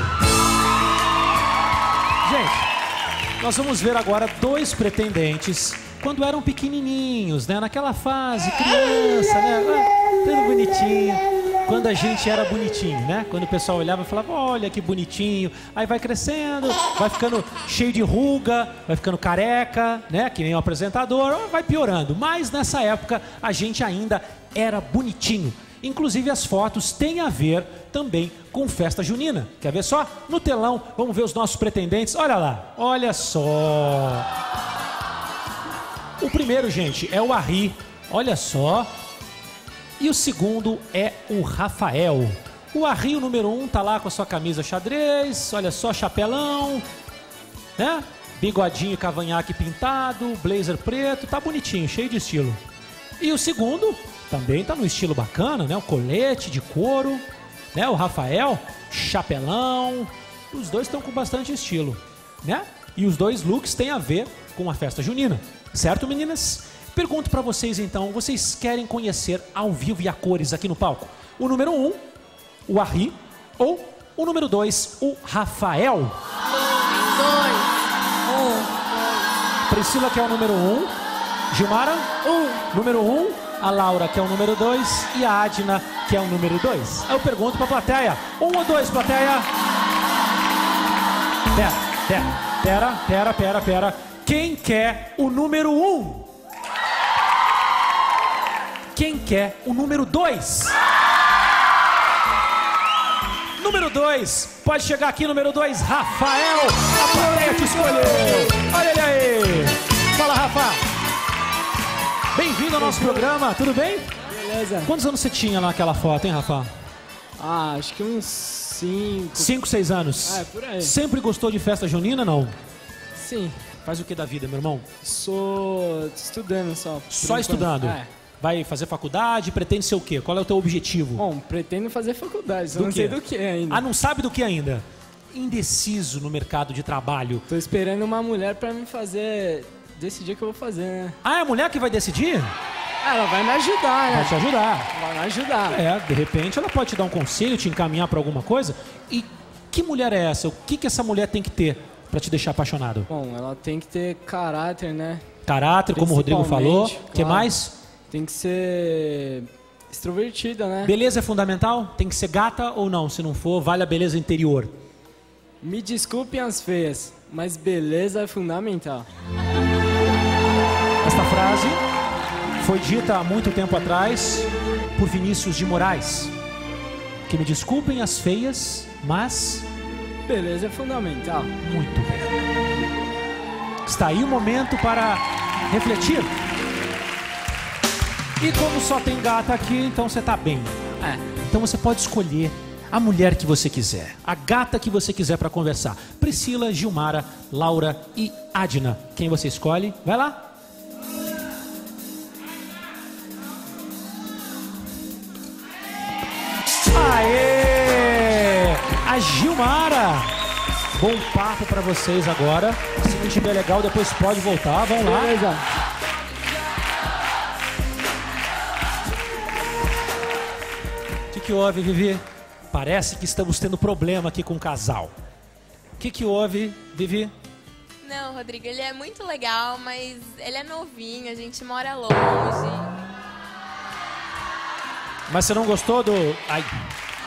Gente, nós vamos ver agora dois pretendentes quando eram pequenininhos, né? Naquela fase, criança, né? Ah, Tudo bonitinho. Quando a gente era bonitinho, né? Quando o pessoal olhava e falava, olha que bonitinho. Aí vai crescendo, vai ficando cheio de ruga, vai ficando careca, né? Que nem o apresentador, vai piorando. Mas nessa época a gente ainda era bonitinho. Inclusive as fotos têm a ver também com festa junina. Quer ver só? No telão, vamos ver os nossos pretendentes. Olha lá, olha só. O primeiro, gente, é o Arri. Olha só. E o segundo é o Rafael. O Arri, o número um, tá lá com a sua camisa xadrez. Olha só, chapelão. Né? Bigodinho e cavanhaque pintado, blazer preto. Tá bonitinho, cheio de estilo. E o segundo também tá no estilo bacana, né? O colete de couro. Né? O Rafael, chapelão. Os dois estão com bastante estilo, né? E os dois looks têm a ver com a festa junina. Certo, meninas? Pergunto pra vocês então, vocês querem conhecer ao vivo e a cores aqui no palco? O número 1, um, o Arri, ou o número 2, o Rafael? Dois. Um. Priscila, que é o número 1, um, Gilmara? Um. Número 1, um, a Laura, que é o número 2, e a Adna, que é o número 2. Eu pergunto pra plateia, um ou dois, plateia? Pera, pera, pera, pera, pera, pera. Quem quer o número 1? Um? Quer o número 2? Número 2, pode chegar aqui, número 2, Rafael. A plateia te escolheu. Olha ele aí. Fala, Rafa. Bem-vindo ao nosso programa, tudo bem? Beleza. Quantos anos você tinha naquela foto, hein, Rafa? Ah, acho que uns cinco. 5, 6 anos. É, por aí. Sempre gostou de festa junina, não? Sim. Faz o que da vida, meu irmão? Sou estudando só. Só enquanto. estudando? É. Vai fazer faculdade, pretende ser o quê? Qual é o teu objetivo? Bom, pretendo fazer faculdade, Do não quê? sei do que ainda. Ah, não sabe do que ainda? Indeciso no mercado de trabalho. Tô esperando uma mulher pra me fazer decidir o que eu vou fazer, né? Ah, é a mulher que vai decidir? Ela vai me ajudar, né? Vai te ajudar. Vai me ajudar. É, de repente ela pode te dar um conselho, te encaminhar pra alguma coisa. E que mulher é essa? O que, que essa mulher tem que ter pra te deixar apaixonado? Bom, ela tem que ter caráter, né? Caráter, como o Rodrigo falou. O Principalmente, que claro. mais? Tem que ser extrovertida, né? Beleza é fundamental? Tem que ser gata ou não? Se não for, vale a beleza interior. Me desculpem as feias, mas beleza é fundamental. Esta frase foi dita há muito tempo atrás por Vinícius de Moraes. Que me desculpem as feias, mas Beleza é fundamental. Muito bem. Está aí o momento para refletir. E como só tem gata aqui, então você tá bem. É. Então você pode escolher a mulher que você quiser, a gata que você quiser para conversar. Priscila, Gilmara, Laura e Adna. Quem você escolhe? Vai lá. Aê! A Gilmara. Bom papo para vocês agora. Se não estiver legal, depois pode voltar. Vamos lá. Beleza. Que, que houve, Vivi? Parece que estamos tendo problema aqui com o casal. O que, que houve, Vivi? Não, Rodrigo, ele é muito legal, mas ele é novinho, a gente mora longe. Mas você não gostou do. Ai.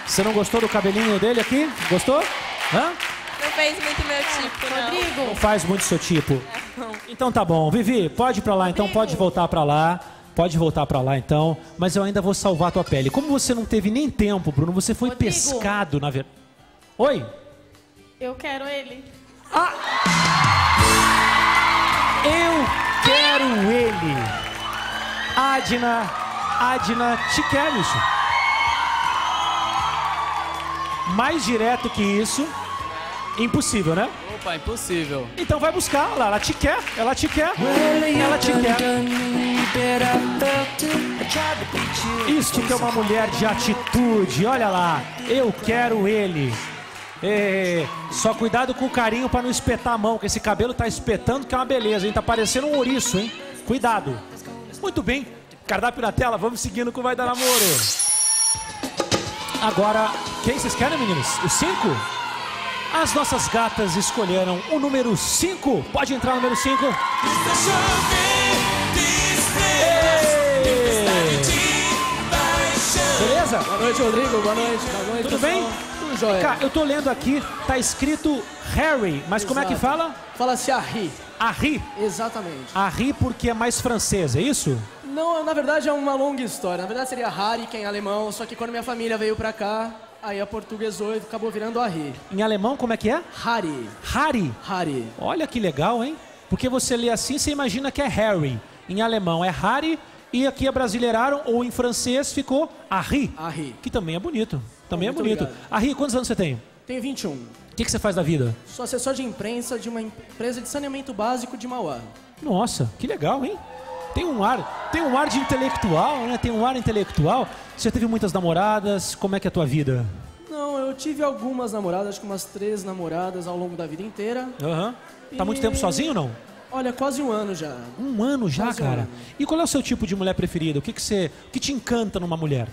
Você não gostou do cabelinho dele aqui? Gostou? Hã? Não fez muito meu tipo, não. Rodrigo. Não faz muito seu tipo. Então tá bom. Vivi, pode ir pra lá, então pode voltar pra lá. Pode voltar pra lá então, mas eu ainda vou salvar a tua pele. Como você não teve nem tempo, Bruno, você foi Rodrigo. pescado na verdade. Oi? Eu quero ele. Eu quero ele. Adna, Adna te quer, bicho. Mais direto que isso, impossível, né? Opa, impossível. Então vai buscar, ela, ela te quer, ela te quer, ela te quer. Isto que é uma mulher de atitude, olha lá, eu quero ele. É, só cuidado com o carinho pra não espetar a mão, que esse cabelo tá espetando, que é uma beleza, hein? Tá parecendo um ouriço, hein? Cuidado. Muito bem, cardápio na tela, vamos seguindo com o Vai Dar Namoro. Agora, quem vocês querem, meninos? O 5? As nossas gatas escolheram o número 5. Pode entrar o número 5. Beleza? Boa noite, Rodrigo. Boa noite. Boa noite. Tudo pessoal. bem? Tudo jóia. Cara, eu tô lendo aqui, tá escrito Harry, mas como é que Exato. fala? Fala-se Harry. Harry. Exatamente. Harry porque é mais francês, é isso? Não, na verdade é uma longa história. Na verdade seria Harry, que é em alemão, só que quando minha família veio pra cá, aí a portuguesou e acabou virando Harry. Em alemão, como é que é? Harry. Harry. Harry. Olha que legal, hein? Porque você lê assim, você imagina que é Harry. Em alemão é Harry e aqui abrasileiraram, ou em francês ficou Harry. Harry. Que também é bonito. Também Muito é bonito. obrigado. Harry, quantos anos você tem? Tenho 21. O que, que você faz da vida? Sou assessor de imprensa de uma empresa de saneamento básico de Mauá. Nossa, que legal, hein? Tem um ar, tem um ar de intelectual, né? Tem um ar intelectual. Você teve muitas namoradas, como é que é a tua vida? Não, eu tive algumas namoradas, acho que umas três namoradas ao longo da vida inteira. Aham. Tá muito E- tempo sozinho ou não? Olha, quase um ano já. Um ano já, Quase um cara. ano. E qual é o seu tipo de mulher preferida? O que que você, o que te encanta numa mulher?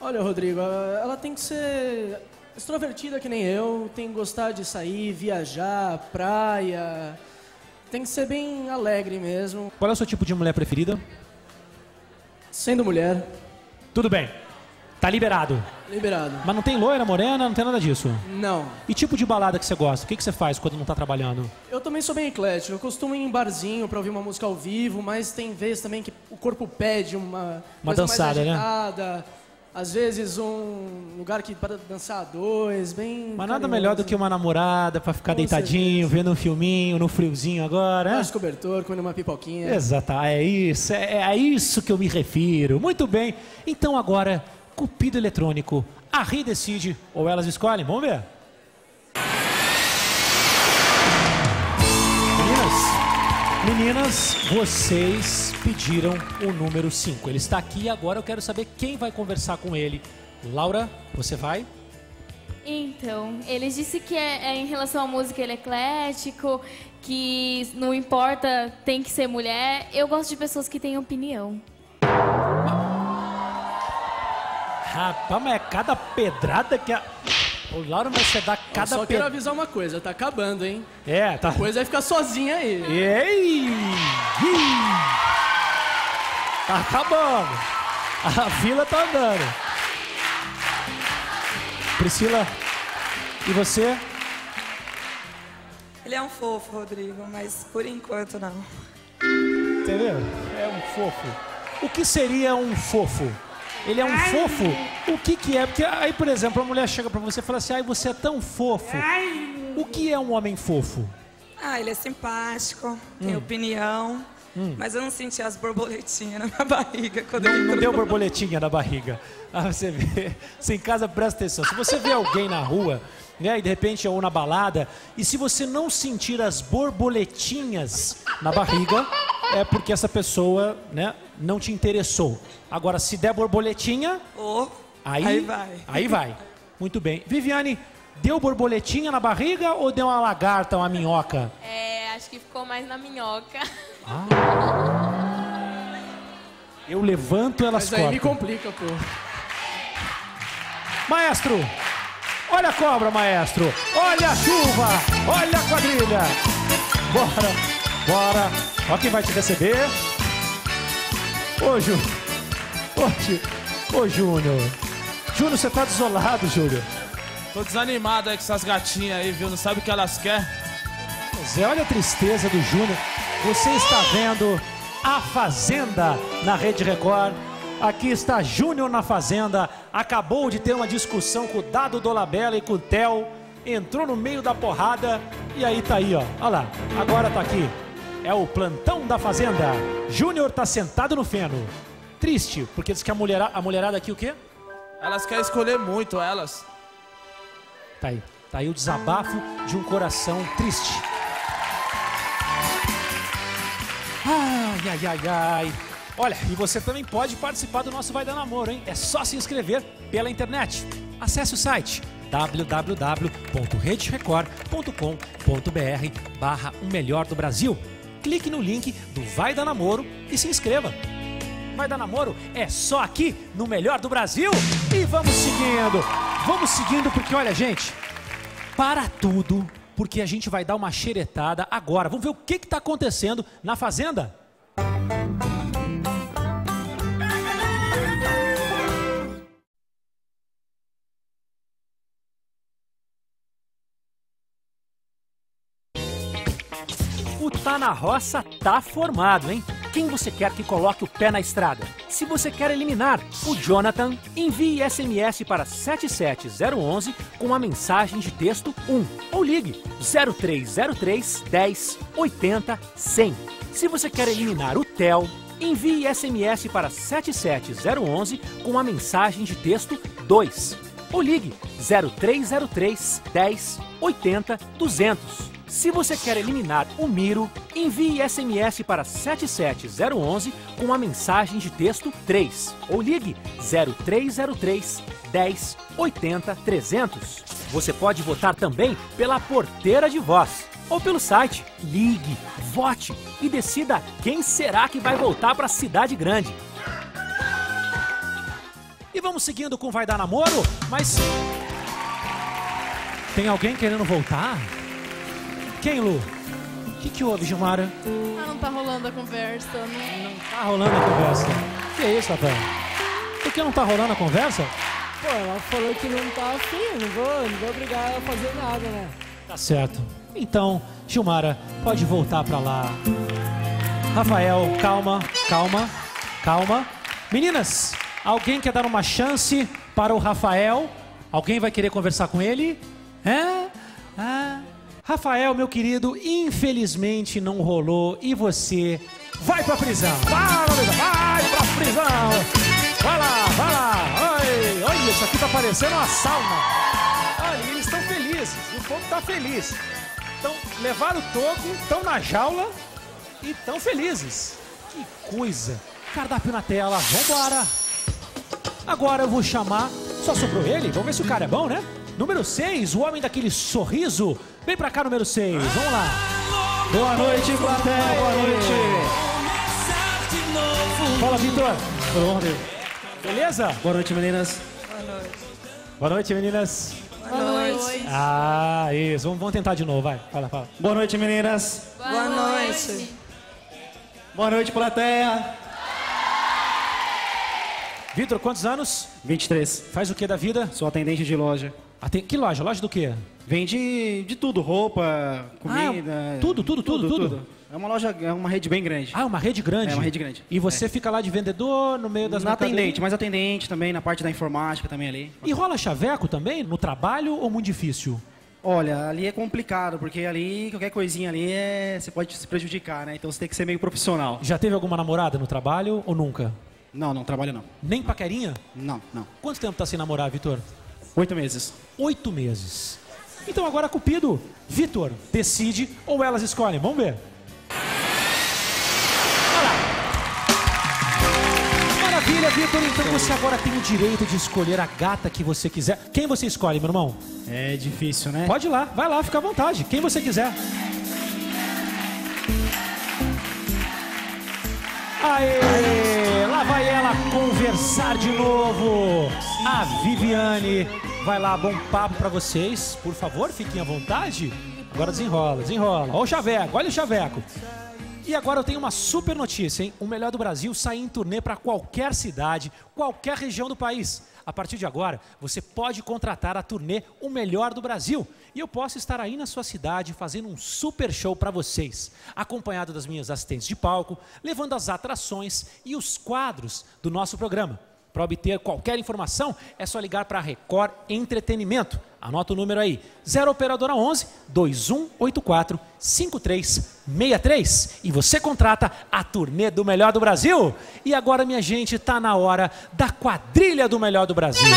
Olha, Rodrigo, ela tem que ser extrovertida que nem eu, tem que gostar de sair, viajar, praia. Tem que ser bem alegre mesmo. Qual é o seu tipo de mulher preferida? Sendo mulher. Tudo bem. Tá liberado. Liberado. Mas não tem loira, morena, não tem nada disso. Não. E tipo de balada que você gosta? O que que você faz quando não tá trabalhando? Eu também sou bem eclético. Eu costumo ir em barzinho pra ouvir uma música ao vivo, mas tem vezes também que o corpo pede uma, Uma dançada, mais né? Às vezes um lugar que para dançar dois, bem. Mas nada melhor do que uma namorada pra ficar Com deitadinho, vendo um filminho, no friozinho agora, né? Mais cobertor, comendo uma pipoquinha. Exato, é isso, é, é a isso que eu me refiro. Muito bem, então agora, Cupido Eletrônico, a Ri decide ou elas escolhem, vamos ver. Meninas, vocês pediram o número 5. Ele está aqui e agora eu quero saber quem vai conversar com ele. Laura, você vai? Então, ele disse que é, é em relação à música ele é eclético, que não importa, tem que ser mulher. Eu gosto de pessoas que têm opinião. Rapaz, mas é cada pedrada que a. Ô, Laura, mas você dá Eu cada só quero pedrada. avisar uma coisa, tá acabando, hein? É, tá. Depois vai ficar sozinha aí. Ei! Tá acabando. A fila tá andando. Priscila, e você? Ele é um fofo, Rodrigo, mas por enquanto não. Entendeu? É um fofo. O que seria um fofo? Ele é um fofo? O que que é? Porque aí, por exemplo, a mulher chega pra você e fala assim, ai, você é tão fofo. O que é um homem fofo? Ah, ele é simpático, tem Hum. opinião. Hum. Mas eu não senti as borboletinhas na minha barriga quando ele Não entrou. deu borboletinha na barriga. Ah, você vê. Você em casa presta atenção. Se você vê alguém na rua, né, e de repente ou na balada, e se você não sentir as borboletinhas na barriga, é porque essa pessoa, né, não te interessou. Agora, se der borboletinha, Oh, aí, aí vai. Aí vai. Muito bem. Viviane, deu borboletinha na barriga ou deu uma lagarta, uma minhoca? É, acho que ficou mais na minhoca. Eu levanto, elas Mas aí me cortam. complica, pô. Maestro, olha a cobra, maestro. Olha a chuva, olha a quadrilha. Bora, bora. Ó quem vai te receber. Ô, Ju. Ô. Ô, Júnior. Júnior, você tá desolado, Júnior. Tô desanimado aí com essas gatinhas aí, viu? Não sabe o que elas querem. Zé, olha a tristeza do Júnior. Você está vendo A Fazenda na Rede Record. Aqui está Júnior na Fazenda. Acabou de ter uma discussão com o Dado Dolabella e com o Theo. Entrou no meio da porrada e aí tá aí, ó. Olha lá. Agora tá aqui. É o plantão da Fazenda. Júnior tá sentado no feno. Triste, porque diz que a mulherada, a mulherada aqui o quê? Elas querem escolher muito, elas. Tá aí. Tá aí o desabafo de um coração triste. Ai, ai, ai, ai. Olha, e você também pode participar do nosso Vai Dar Namoro, hein? É só se inscrever pela internet. Acesse o site www.rederecord.com.br barra o melhor do Brasil. Clique no link do Vai Dar Namoro e se inscreva. Vai Dar Namoro é só aqui no melhor do Brasil. E vamos seguindo, vamos seguindo porque olha, gente, para tudo, porque a gente vai dar uma xeretada agora. Vamos ver o que está acontecendo na Fazenda? O Tá na Roça tá formado, hein? Quem você quer que coloque o pé na estrada? Se você quer eliminar o Jonathan, envie SMS para 77011 com a mensagem de texto 1 ou ligue 0303 10 80 100. Se você quer eliminar o Theo, envie SMS para 77011 com a mensagem de texto 2 ou ligue 0303 10 80 200. Se você quer eliminar o Miro, envie SMS para 77011 com a mensagem de texto 3 ou ligue 0303 10 80 300. Você pode votar também pela porteira de voz ou pelo site. Ligue, vote e decida quem será que vai voltar para a cidade grande. E vamos seguindo com Vai Dar Namoro, mas. Tem alguém querendo voltar? Quem, Lu? O que, que houve, Gilmara? Ah, não tá rolando a conversa. Não, não Tá rolando a conversa. Que isso, Rafael? Por que não tá rolando a conversa? Pô, ela falou que não tá afim, não vou, não vou obrigar ela a fazer nada, né? Tá certo. Então, Gilmara, pode voltar pra lá. Rafael, calma, calma, calma. Meninas, alguém quer dar uma chance para o Rafael? Alguém vai querer conversar com ele? É? Ah. Rafael, meu querido, infelizmente não rolou e você vai pra prisão. Vai, vai pra prisão. Vai lá, vai lá. Oi, olha, isso aqui tá parecendo uma sauna. Olha, eles estão felizes, o povo tá feliz. Então, levaram o toco, estão na jaula e estão felizes. Que coisa. Cardápio na tela, vambora. Agora eu vou chamar, só sobrou ele, vamos ver se o cara é bom, né? Número 6, o homem daquele sorriso. Vem pra cá, número 6, vamos lá. Boa noite, plateia, boa noite. Fala, Vitor. Beleza? Boa noite, meninas. Boa noite, meninas. Boa noite. Ah, isso. Vamos, vamos tentar de novo, vai. Fala, fala. Boa noite, meninas. Boa noite. Boa noite, plateia. Vitor, quantos anos? 23. Faz o que da vida? Sou atendente de loja. Aten- Que loja? Loja do quê? Vende de tudo, roupa, comida. Ah, tudo, tudo, tudo, tudo? É uma loja, é uma rede bem grande. Ah, uma rede grande? É uma rede grande. E você É. fica lá de vendedor, no meio das Na atendente, mais atendente também, na parte da informática também ali. E rola chaveco também no trabalho ou muito difícil? Olha, ali é complicado, porque ali qualquer coisinha ali é, você pode se prejudicar, né? Então você tem que ser meio profissional. Já teve alguma namorada no trabalho ou nunca? Não, não trabalho não. Nem paquerinha? Não, não. Quanto tempo tá sem namorar, Vitor? Oito meses. Oito meses. Então agora Cupido, Vitor, decide ou elas escolhem? Vamos ver. Maravilha, Vitor. Então você agora tem o direito de escolher a gata que você quiser. Quem você escolhe, meu irmão? É difícil, né? Pode ir lá, vai lá, fica à vontade. Quem você quiser. Aê! Conversar de novo. A Viviane. Vai lá, bom papo pra vocês. Por favor, fiquem à vontade. Agora desenrola, desenrola. Olha o chaveco, olha o chaveco. E agora eu tenho uma super notícia, hein? O Melhor do Brasil sai em turnê para qualquer cidade, qualquer região do país. A partir de agora, você pode contratar a turnê O Melhor do Brasil. E eu posso estar aí na sua cidade fazendo um super show para vocês, acompanhado das minhas assistentes de palco, levando as atrações e os quadros do nosso programa. Para obter qualquer informação, é só ligar para a Record Entretenimento. Anota o número aí: 0 Operadora 11 2184 5363. E você contrata a turnê do Melhor do Brasil. E agora, minha gente, tá na hora da quadrilha do Melhor do Brasil. Ei!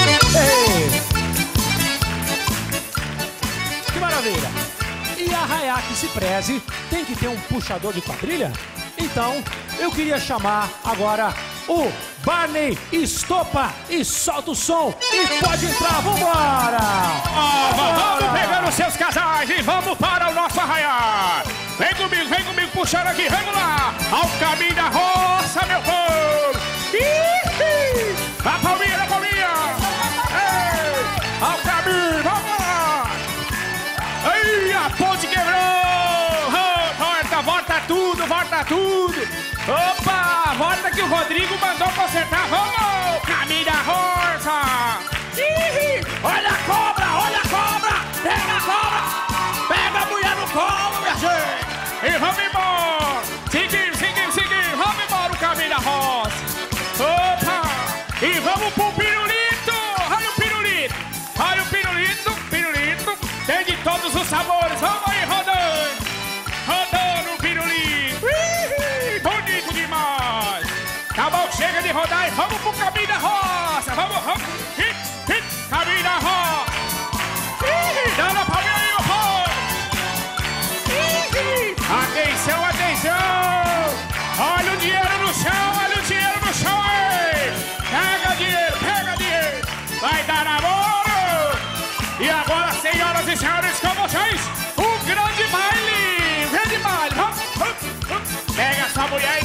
Que maravilha! E a que se preze tem que ter um puxador de quadrilha? Então, eu queria chamar agora o Barney Estopa e solta o som e pode entrar, vambora! Vamos pegando seus casais e vamos para o nosso arraiar. Vem comigo, vem comigo, puxando aqui, vamos lá. Ao caminho da roça, meu povo. Ih, A tudo. Opa, volta que o Rodrigo mandou consertar. Vamos, caminho da roça. Ih, olha a cobra, chega de rodar e vamos pro caminho da roça. Vamos, vamos. Hit, hit, caminho da roça. Ih, dá na palminha aí, meu povo. Atenção, atenção. Olha o dinheiro no chão, olha o dinheiro no chão aí. Pega dinheiro, pega dinheiro. Vai dar namoro. E agora, senhoras e senhores, com vocês, o grande baile. Grande baile. Vamos, vamos. Pega essa mulher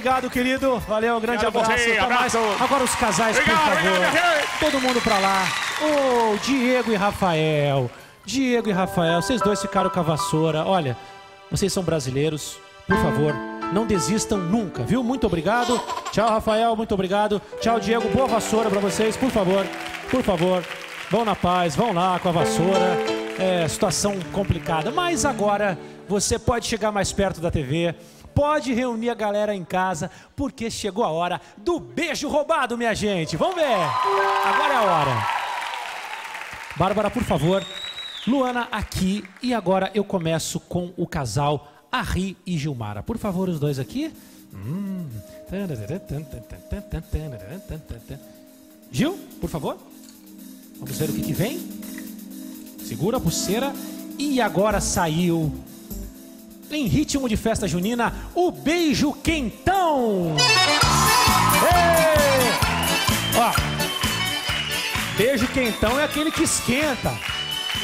obrigado, querido. Valeu, grande abraço. você, abraço. Agora os casais, Obrigado, por favor. obrigado. Todo mundo pra lá. Ô, Diego e Rafael. Diego e Rafael, vocês dois ficaram com a vassoura. Olha, vocês são brasileiros. Por favor, não desistam nunca, viu? Muito obrigado. Tchau, Rafael, muito obrigado. Tchau, Diego. Boa vassoura pra vocês, por favor. Por favor, vão na paz, vão lá com a vassoura. É situação complicada, mas agora você pode chegar mais perto da TV. Pode reunir a galera em casa, porque chegou a hora do beijo roubado, minha gente. Vamos ver. Agora é a hora. Bárbara, por favor. Luana aqui. E agora eu começo com o casal Arri e Gilmara. Por favor, os dois aqui. Hum. Gil, por favor. Vamos ver o que, que vem. Segura a pulseira. E agora saiu, em ritmo de festa junina, o beijo quentão. Ê! Ó, beijo quentão é aquele que esquenta.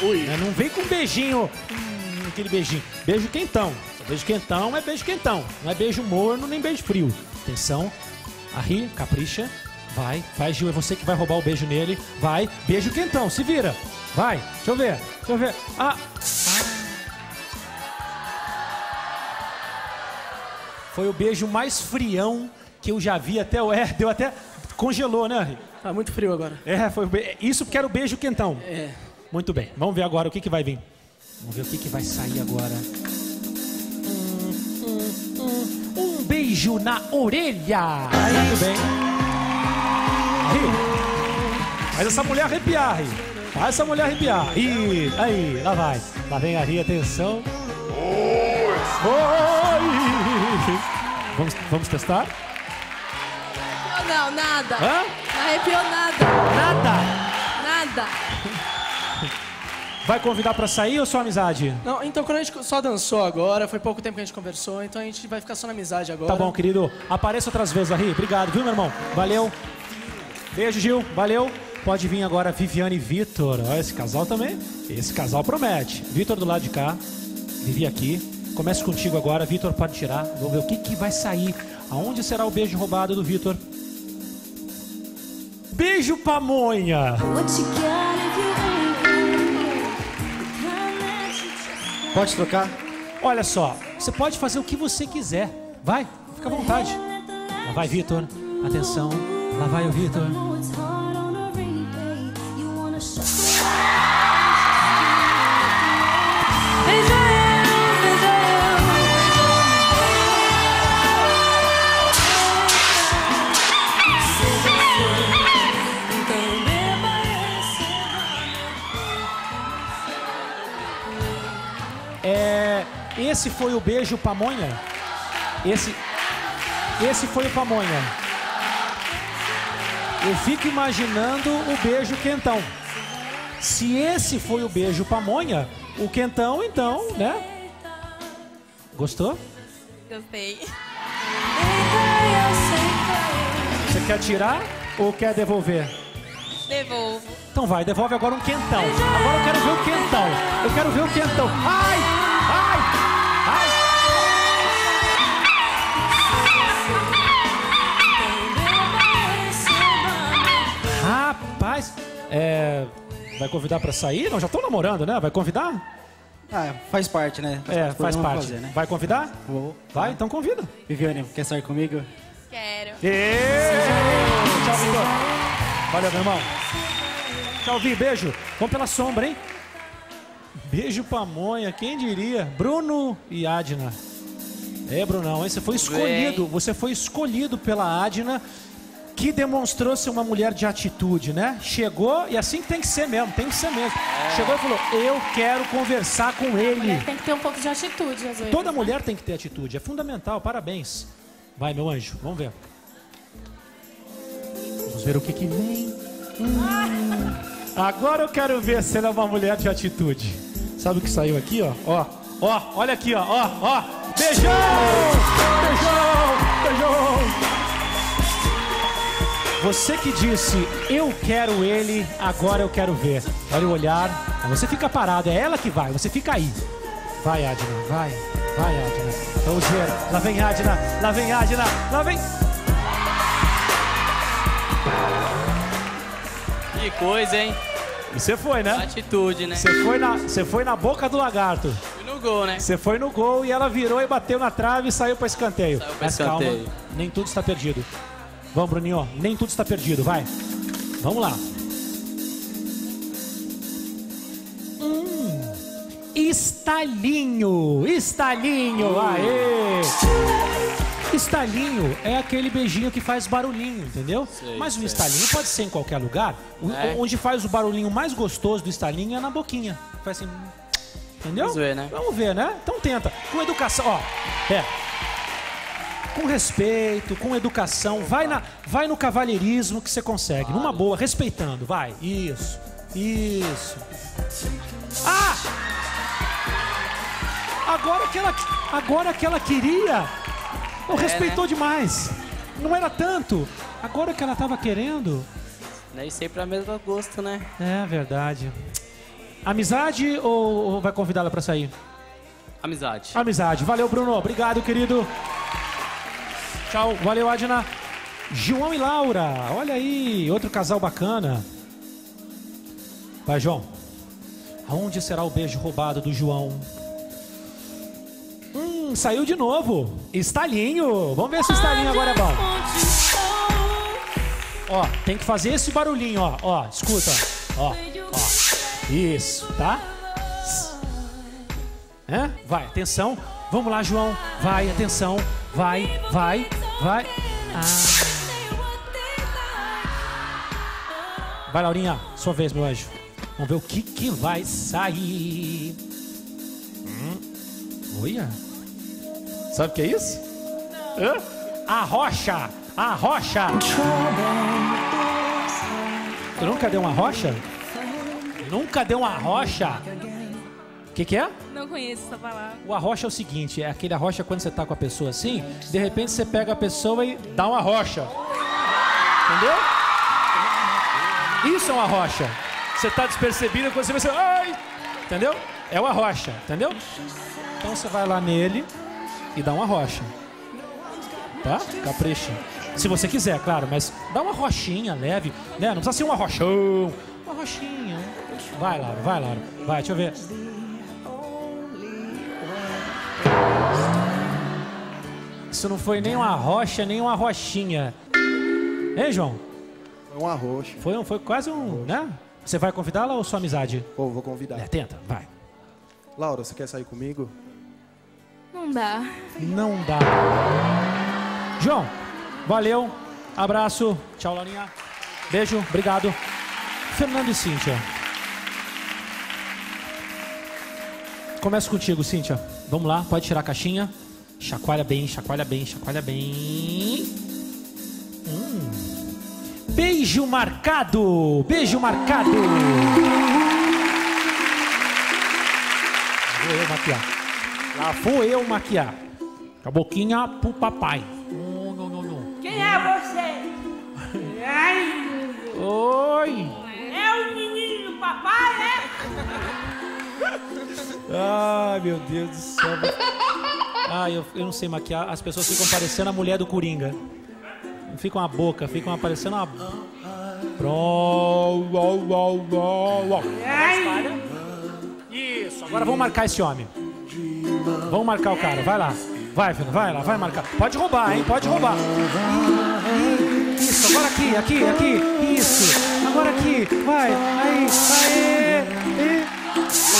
Ui. Não vem com beijinho hum, aquele beijinho. Beijo quentão. Beijo quentão é beijo quentão. Não é beijo morno nem beijo frio. Atenção. Arri, capricha. Vai, vai, Gil. É você que vai roubar o beijo nele. Vai, beijo quentão. Se vira. Vai. Deixa eu ver. Deixa eu ver. Ah. Foi o beijo mais frião que eu já vi até o. É, deu até. Congelou, né? Tá muito frio agora. É, foi isso porque era o beijo quentão. É. Muito bem. Vamos ver agora o que, que vai vir. Vamos ver o que, que vai sair agora. Um beijo na orelha. Muito bem. Ri. Faz essa mulher arrepiar, Ri. Faz essa mulher arrepiar. Ih, aí, lá vai. Lá vem a Ri, atenção. Oi! Vamos, vamos testar? Arrepiou não, nada. Hã? Não arrepiou nada. Nada. Nada. Vai convidar pra sair ou só amizade? Não, então quando a gente só dançou agora, foi pouco tempo que a gente conversou, então a gente vai ficar só na amizade agora. Tá bom, querido. Apareça outras vezes, Arri. Obrigado, viu, meu irmão? Valeu. Beijo, Gil. Valeu. Pode vir agora Viviane e Vitor. Esse casal também. Esse casal promete. Vitor do lado de cá. Vivi aqui. Comece contigo agora. Vitor, pode tirar. Vamos ver o que, que vai sair. Aonde será o beijo roubado do Vitor? Beijo pamonha. Pode trocar? Olha só, você pode fazer o que você quiser. Vai, fica à vontade. Lá vai, Vitor. Atenção. Lá vai o Vitor. É, esse foi o beijo pamonha? Esse, esse foi o pamonha. Eu fico imaginando o beijo quentão. Se esse foi o beijo pamonha, o quentão, então, né? Gostou? Gostei. Você quer tirar ou quer devolver? Devolvo. Então vai, devolve agora um quentão. Agora eu quero ver o quentão. Eu quero ver o quentão. Ai! Ai! Ai! Rapaz, é. Vai convidar pra sair? Não, já estão namorando, né? Vai convidar? Ah, faz parte, né? É, parte do faz programa parte. fazer, né? Vai convidar? Vou. Vai, então convida. Viviane, quer sair comigo? Quero. Ê! Tchau, Vitor. Valeu, meu irmão. Tchau, Vi. Beijo. Vamos pela sombra, hein? Beijo pamonha, quem diria? Bruno e Adna. É, Brunão, hein? Você foi escolhido. Você foi escolhido pela Adna, que demonstrou ser uma mulher de atitude, né? Chegou, e assim que tem que ser mesmo, tem que ser mesmo. Chegou e falou: Eu quero conversar com ele. Mulher tem que ter um pouco de atitude, às vezes. Toda né? mulher tem que ter atitude, é fundamental, parabéns. Vai, meu anjo, vamos ver. Ver o que, que vem. Hum, agora eu quero ver se ela é uma mulher de atitude. Sabe o que saiu aqui, ó? Ó, ó, olha aqui, ó, ó, ó. Beijão! Beijão! Beijão! Você que disse, eu quero ele, agora eu quero ver. Olha o olhar. Você fica parado, é ela que vai, você fica aí. Vai, Adna, vai. Vai, Adna. Vamos ver. Lá vem Adna, lá vem Adna, lá vem. Que coisa, hein? E você foi, né? Atitude, né? Você foi, na, você foi na boca do lagarto. Fui no gol, né? Você foi no gol e ela virou e bateu na trave e saiu para escanteio. pra Mas calma, escanteio. nem tudo está perdido. Vamos, Bruninho, ó, nem tudo está perdido, vai. Vamos lá. Hum, estalinho, estalinho, aê! Estalinho é aquele beijinho que faz barulhinho, entendeu? Sei, Mas o sei. estalinho pode ser em qualquer lugar. O- É. Onde faz o barulhinho mais gostoso do estalinho é na boquinha. Faz assim. Entendeu? Vamos ver, né? Vamos ver, né? Então tenta. Com educação, ó. É. Com respeito, com educação. Vai, na, vai no cavalheirismo que você consegue. Numa boa, respeitando. Vai. Isso. Isso. Ah! Agora que ela, agora que ela queria, não É, respeitou né? demais. Não era tanto. Agora que ela tava querendo. Nem sempre é o mesmo gosto, né? É verdade. Amizade ou, ou vai convidá-la pra sair? Amizade. Amizade. Valeu, Bruno. Obrigado, querido. Tchau. Valeu, Adna. João e Laura. Olha aí, outro casal bacana. Vai, João. Aonde será o beijo roubado do João? Saiu de novo. Estalinho. Vamos ver se o estalinho agora é bom. Ó, tem que fazer esse barulhinho, ó. Ó, escuta. Ó, ó. Isso, tá? É? Vai, atenção. Vamos lá, João. Vai, atenção. Vai, vai, vai. Ah. Vai, Laurinha. Sua vez, meu anjo. Vamos ver o que, que vai sair. Hum. Olha. Sabe o que é isso? Hã? A rocha. A rocha. Tu nunca deu uma rocha? Nunca deu uma rocha? O que, que é? Não conheço essa palavra. O arrocha é o seguinte, é aquele arrocha quando você tá com a pessoa assim, de repente você pega a pessoa e dá uma rocha. Entendeu? Isso é uma rocha. Você tá despercebido quando você vê, você, ai, entendeu? É o arrocha, entendeu? Então você vai lá nele e dá uma rocha. Tá? Capricha. Se você quiser, claro, mas dá uma rochinha leve, né? Não precisa ser uma rochão. Uma rochinha. Vai, Laura, vai, Laura. Vai, deixa eu ver. Isso não foi nem uma rocha, nem uma rochinha. Hein, João? Foi um arroz. Foi, um, foi quase um, né? Você vai convidá-la ou sua amizade? Pô, vou convidar. É, tenta, vai. Laura, você quer sair comigo? Não dá. Não dá. João, valeu. Abraço. Tchau, Laurinha. Beijo, obrigado. Fernando e Cíntia. Começa contigo, Cíntia. Vamos lá, pode tirar a caixinha. Chacoalha bem, chacoalha bem, chacoalha bem. Hum. Beijo marcado. Beijo marcado. Vou eu. Lá vou eu maquiar. Com a boquinha pro papai. Não, não, não, não. Quem é você? Ai, Oi. é o menino do papai, é? Ai, meu Deus do céu. Ai, eu, eu não sei maquiar. As pessoas ficam parecendo a mulher do Coringa. Não ficam a boca, ficam aparecendo uma. Pronto. Espalha. Isso, agora vamos marcar esse homem. Vamos marcar o cara, vai lá. Vai, filho, vai lá, vai marcar. Pode roubar, hein? Pode roubar. Isso, agora aqui, aqui, aqui. Isso. Agora aqui. Vai. Aí. Aê. E...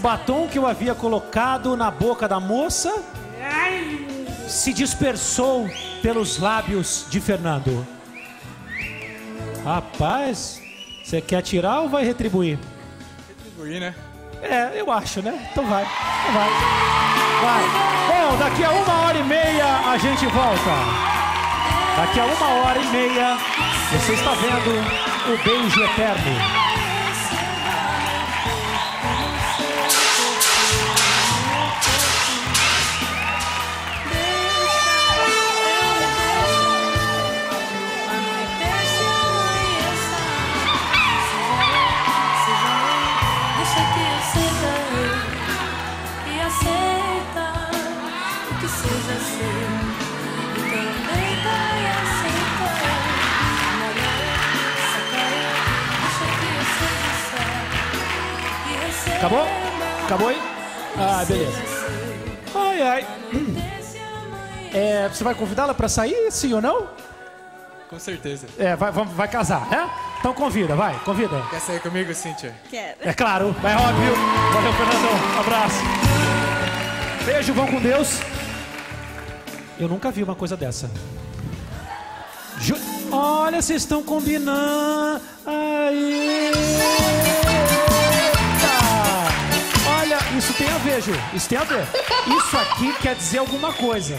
o batom que eu havia colocado na boca da moça se dispersou pelos lábios de Fernando. Rapaz, você quer tirar ou vai retribuir? Retribuir, né? É, eu acho, né? Então vai. Então vai. Vai. Bom, daqui a uma hora e meia a gente volta. Daqui a uma hora e meia você está vendo o beijo eterno. Acabou? Acabou aí? Ah, beleza. Ai, ai. Hum. É, você vai convidá-la para sair, sim ou não? Com certeza. É, vai, vai, vai casar, né? Então convida, vai, convida. Quer sair comigo, Cíntia? Quero. É claro, é óbvio. Valeu, Fernando. Abraço. Beijo, vão com Deus. Eu nunca vi uma coisa dessa. Ju- Olha, vocês estão combinando. Aí. Isso tem a ver, Ju. Isso tem a ver. Isso aqui quer dizer alguma coisa.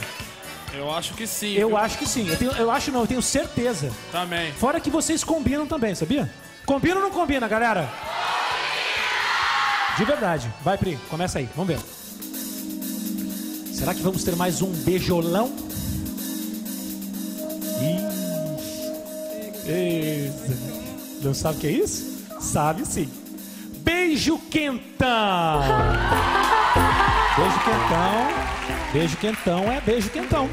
Eu acho que sim. Eu viu? acho que sim. Eu, tenho- eu acho não, eu tenho certeza. Também. Fora que vocês combinam também, sabia? Combina ou não combina, galera? De verdade. Vai, Pri, começa aí. Vamos ver. Será que vamos ter mais um beijolão? Ih. Não sabe o que é isso? Sabe sim. Beijo quentão. Beijo quentão. Beijo quentão é beijo quentão.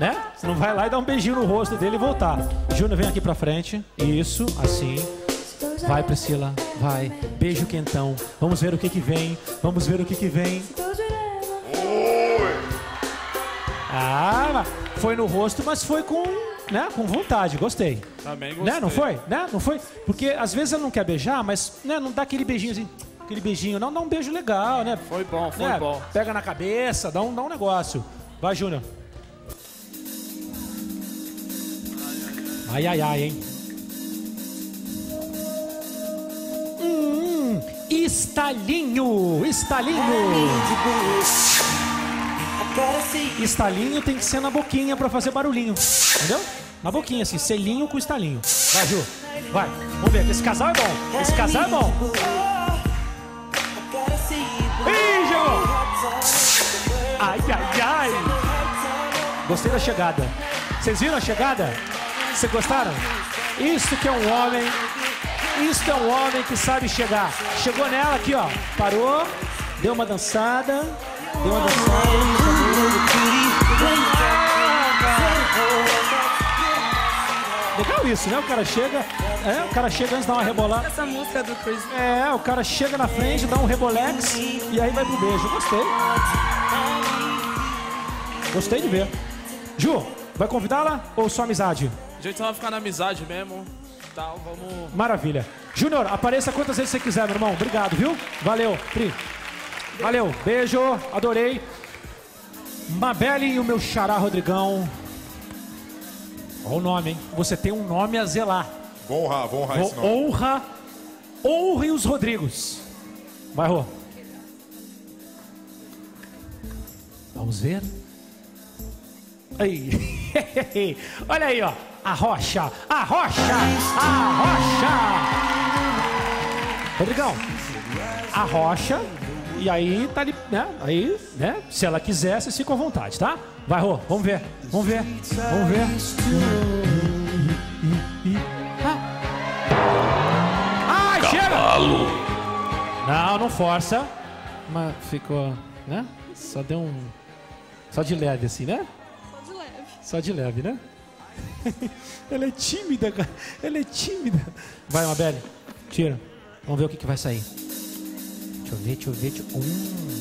Né? Você não vai lá e dar um beijinho no rosto dele e voltar. Júnior, vem aqui pra frente. Isso, assim. Vai, Priscila, vai. Beijo quentão. Vamos ver o que que vem. Vamos ver o que que vem. Ah, foi no rosto, mas foi com, né, com vontade. Gostei. Também gostei. Né? Não foi? Né? Não foi? Porque às vezes ela não quer beijar, mas né, não dá aquele beijinho assim. Aquele beijinho. Não, dá um beijo legal, né? Foi bom, foi Né? bom. Pega na cabeça, dá um, dá um negócio. Vai, Júnior. Ai, ai, ai, hein? Hum, estalinho, estalinho. Estalinho tem que ser na boquinha pra fazer barulhinho, entendeu? Na boquinha, assim, selinho com estalinho. Vai, Ju, vai. Vamos ver, esse casal é bom. Esse casal é bom. Ih, chegou! Ai, ai, ai! Gostei da chegada. Vocês viram a chegada? Vocês gostaram? Isso que é um homem. Isso é um homem que sabe chegar. Chegou nela aqui, ó. Parou, deu uma dançada. Deu uma dançada. Legal isso, né? O cara chega. É, o cara chega antes de dar uma rebolada. Essa música do Chris. É, o cara chega na frente, dá um rebolex e aí vai pro beijo. Gostei. Gostei de ver. Ju, vai convidá-la ou só amizade? A gente só vai ficar na amizade mesmo. Tal, vamos. Maravilha. Júnior, apareça quantas vezes você quiser, meu irmão. Obrigado, viu? Valeu, Pri. Valeu, beijo, adorei. Mabelle e o meu xará Rodrigão. Olha o nome, hein? Você tem um nome a zelar. Vou honrar, vou honrar esse nome. Honra, honre os Rodrigos. Vai, Rô. Vamos ver. Aí. Olha aí, ó. A rocha, a rocha, a rocha. Rodrigão, a rocha. E aí tá ali, né? Aí, né? Se ela quiser, vocês ficam à vontade, tá? Vai, Rô, vamos ver. Vamos ver. Vamos ver. Ah, chega! Não, não força. Mas ficou, né? Só deu um. Só de leve, assim, né? Só de leve. Só de leve, né? Ela é tímida, cara. Ela é tímida. Vai, Mabelle. Tira. Vamos ver o que, que vai sair. Deixa eu ver, deixa eu ver. Deixa... Hum.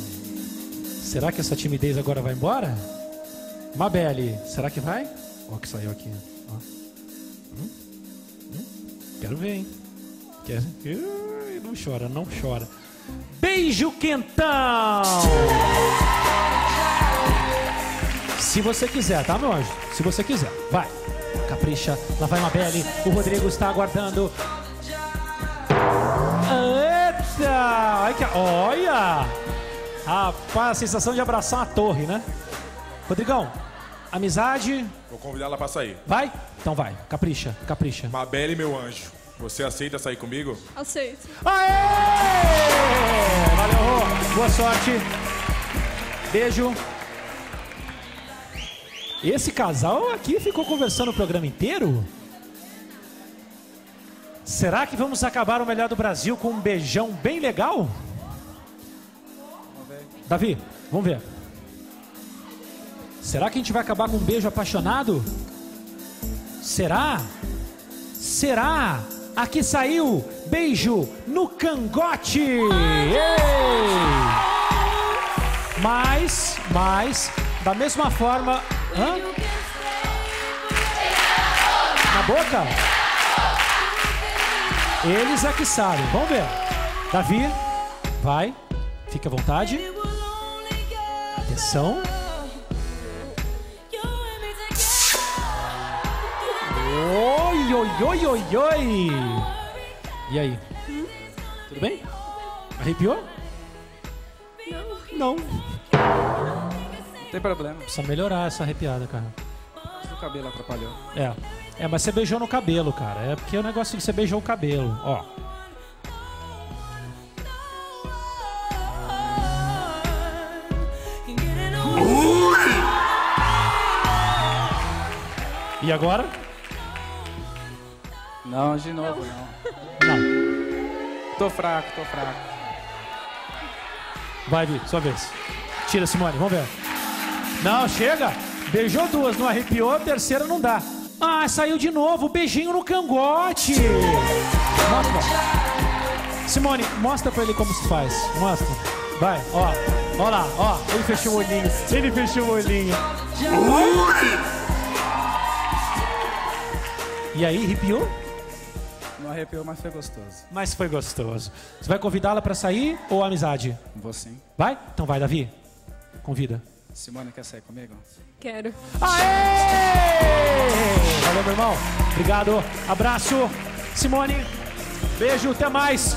Será que essa timidez agora vai embora? Mabelle, será que vai? Ó, que saiu aqui. Ó. Hum? Hum? Quero ver, hein? Quer... Ui, Não chora, não chora. Beijo quentão! Se você quiser, tá, meu anjo? Se você quiser, vai. Capricha, lá vai Mabelle. O Rodrigo está aguardando. Eita! Olha! Rapaz, a sensação de abraçar uma torre, né? Rodrigão, amizade. Vou convidar ela pra sair. Vai? Então vai. Capricha, capricha. Mabelle, meu anjo. Você aceita sair comigo? Aceito. Aê! Valeu, Rô. Boa sorte. Beijo. Esse casal aqui ficou conversando o programa inteiro? Será que vamos acabar o melhor do Brasil com um beijão bem legal? Davi, vamos ver. Será que a gente vai acabar com um beijo apaixonado? Será? Será? Aqui saiu beijo no cangote. Ei! Mas, mas, da mesma forma. Hã? Na boca? Eles é que sabem. Vamos ver. Davi, vai. Fica à vontade. Atenção. Oi, oi, oi, oi, oi. E aí? Tudo bem? Arrepiou? Não. Não tem problema. Precisa melhorar essa arrepiada, cara. O cabelo atrapalhou. É. É, mas você beijou no cabelo, cara. É porque o negócio é que você beijou o cabelo. Ó. E agora? Não, de novo não. Não. Tô fraco, tô fraco. Vai, Vi, sua vez. Tira, Simone, vamos ver. Não, chega. Beijou duas, não arrepiou, a terceira não dá. Ah, saiu de novo, beijinho no cangote. Mostra. Simone, mostra pra ele como se faz. Mostra. Vai, ó. Ó lá, ó. Ele fechou o olhinho. Ele fechou o olhinho. E aí, arrepiou? Não arrepiou, mas foi gostoso. Mas foi gostoso. Você vai convidá-la pra sair ou amizade? Vou sim. Vai? Então vai, Davi. Convida. Simone, quer sair comigo? Quero. Valeu, meu irmão. Obrigado. Abraço. Simone. Beijo. Até mais.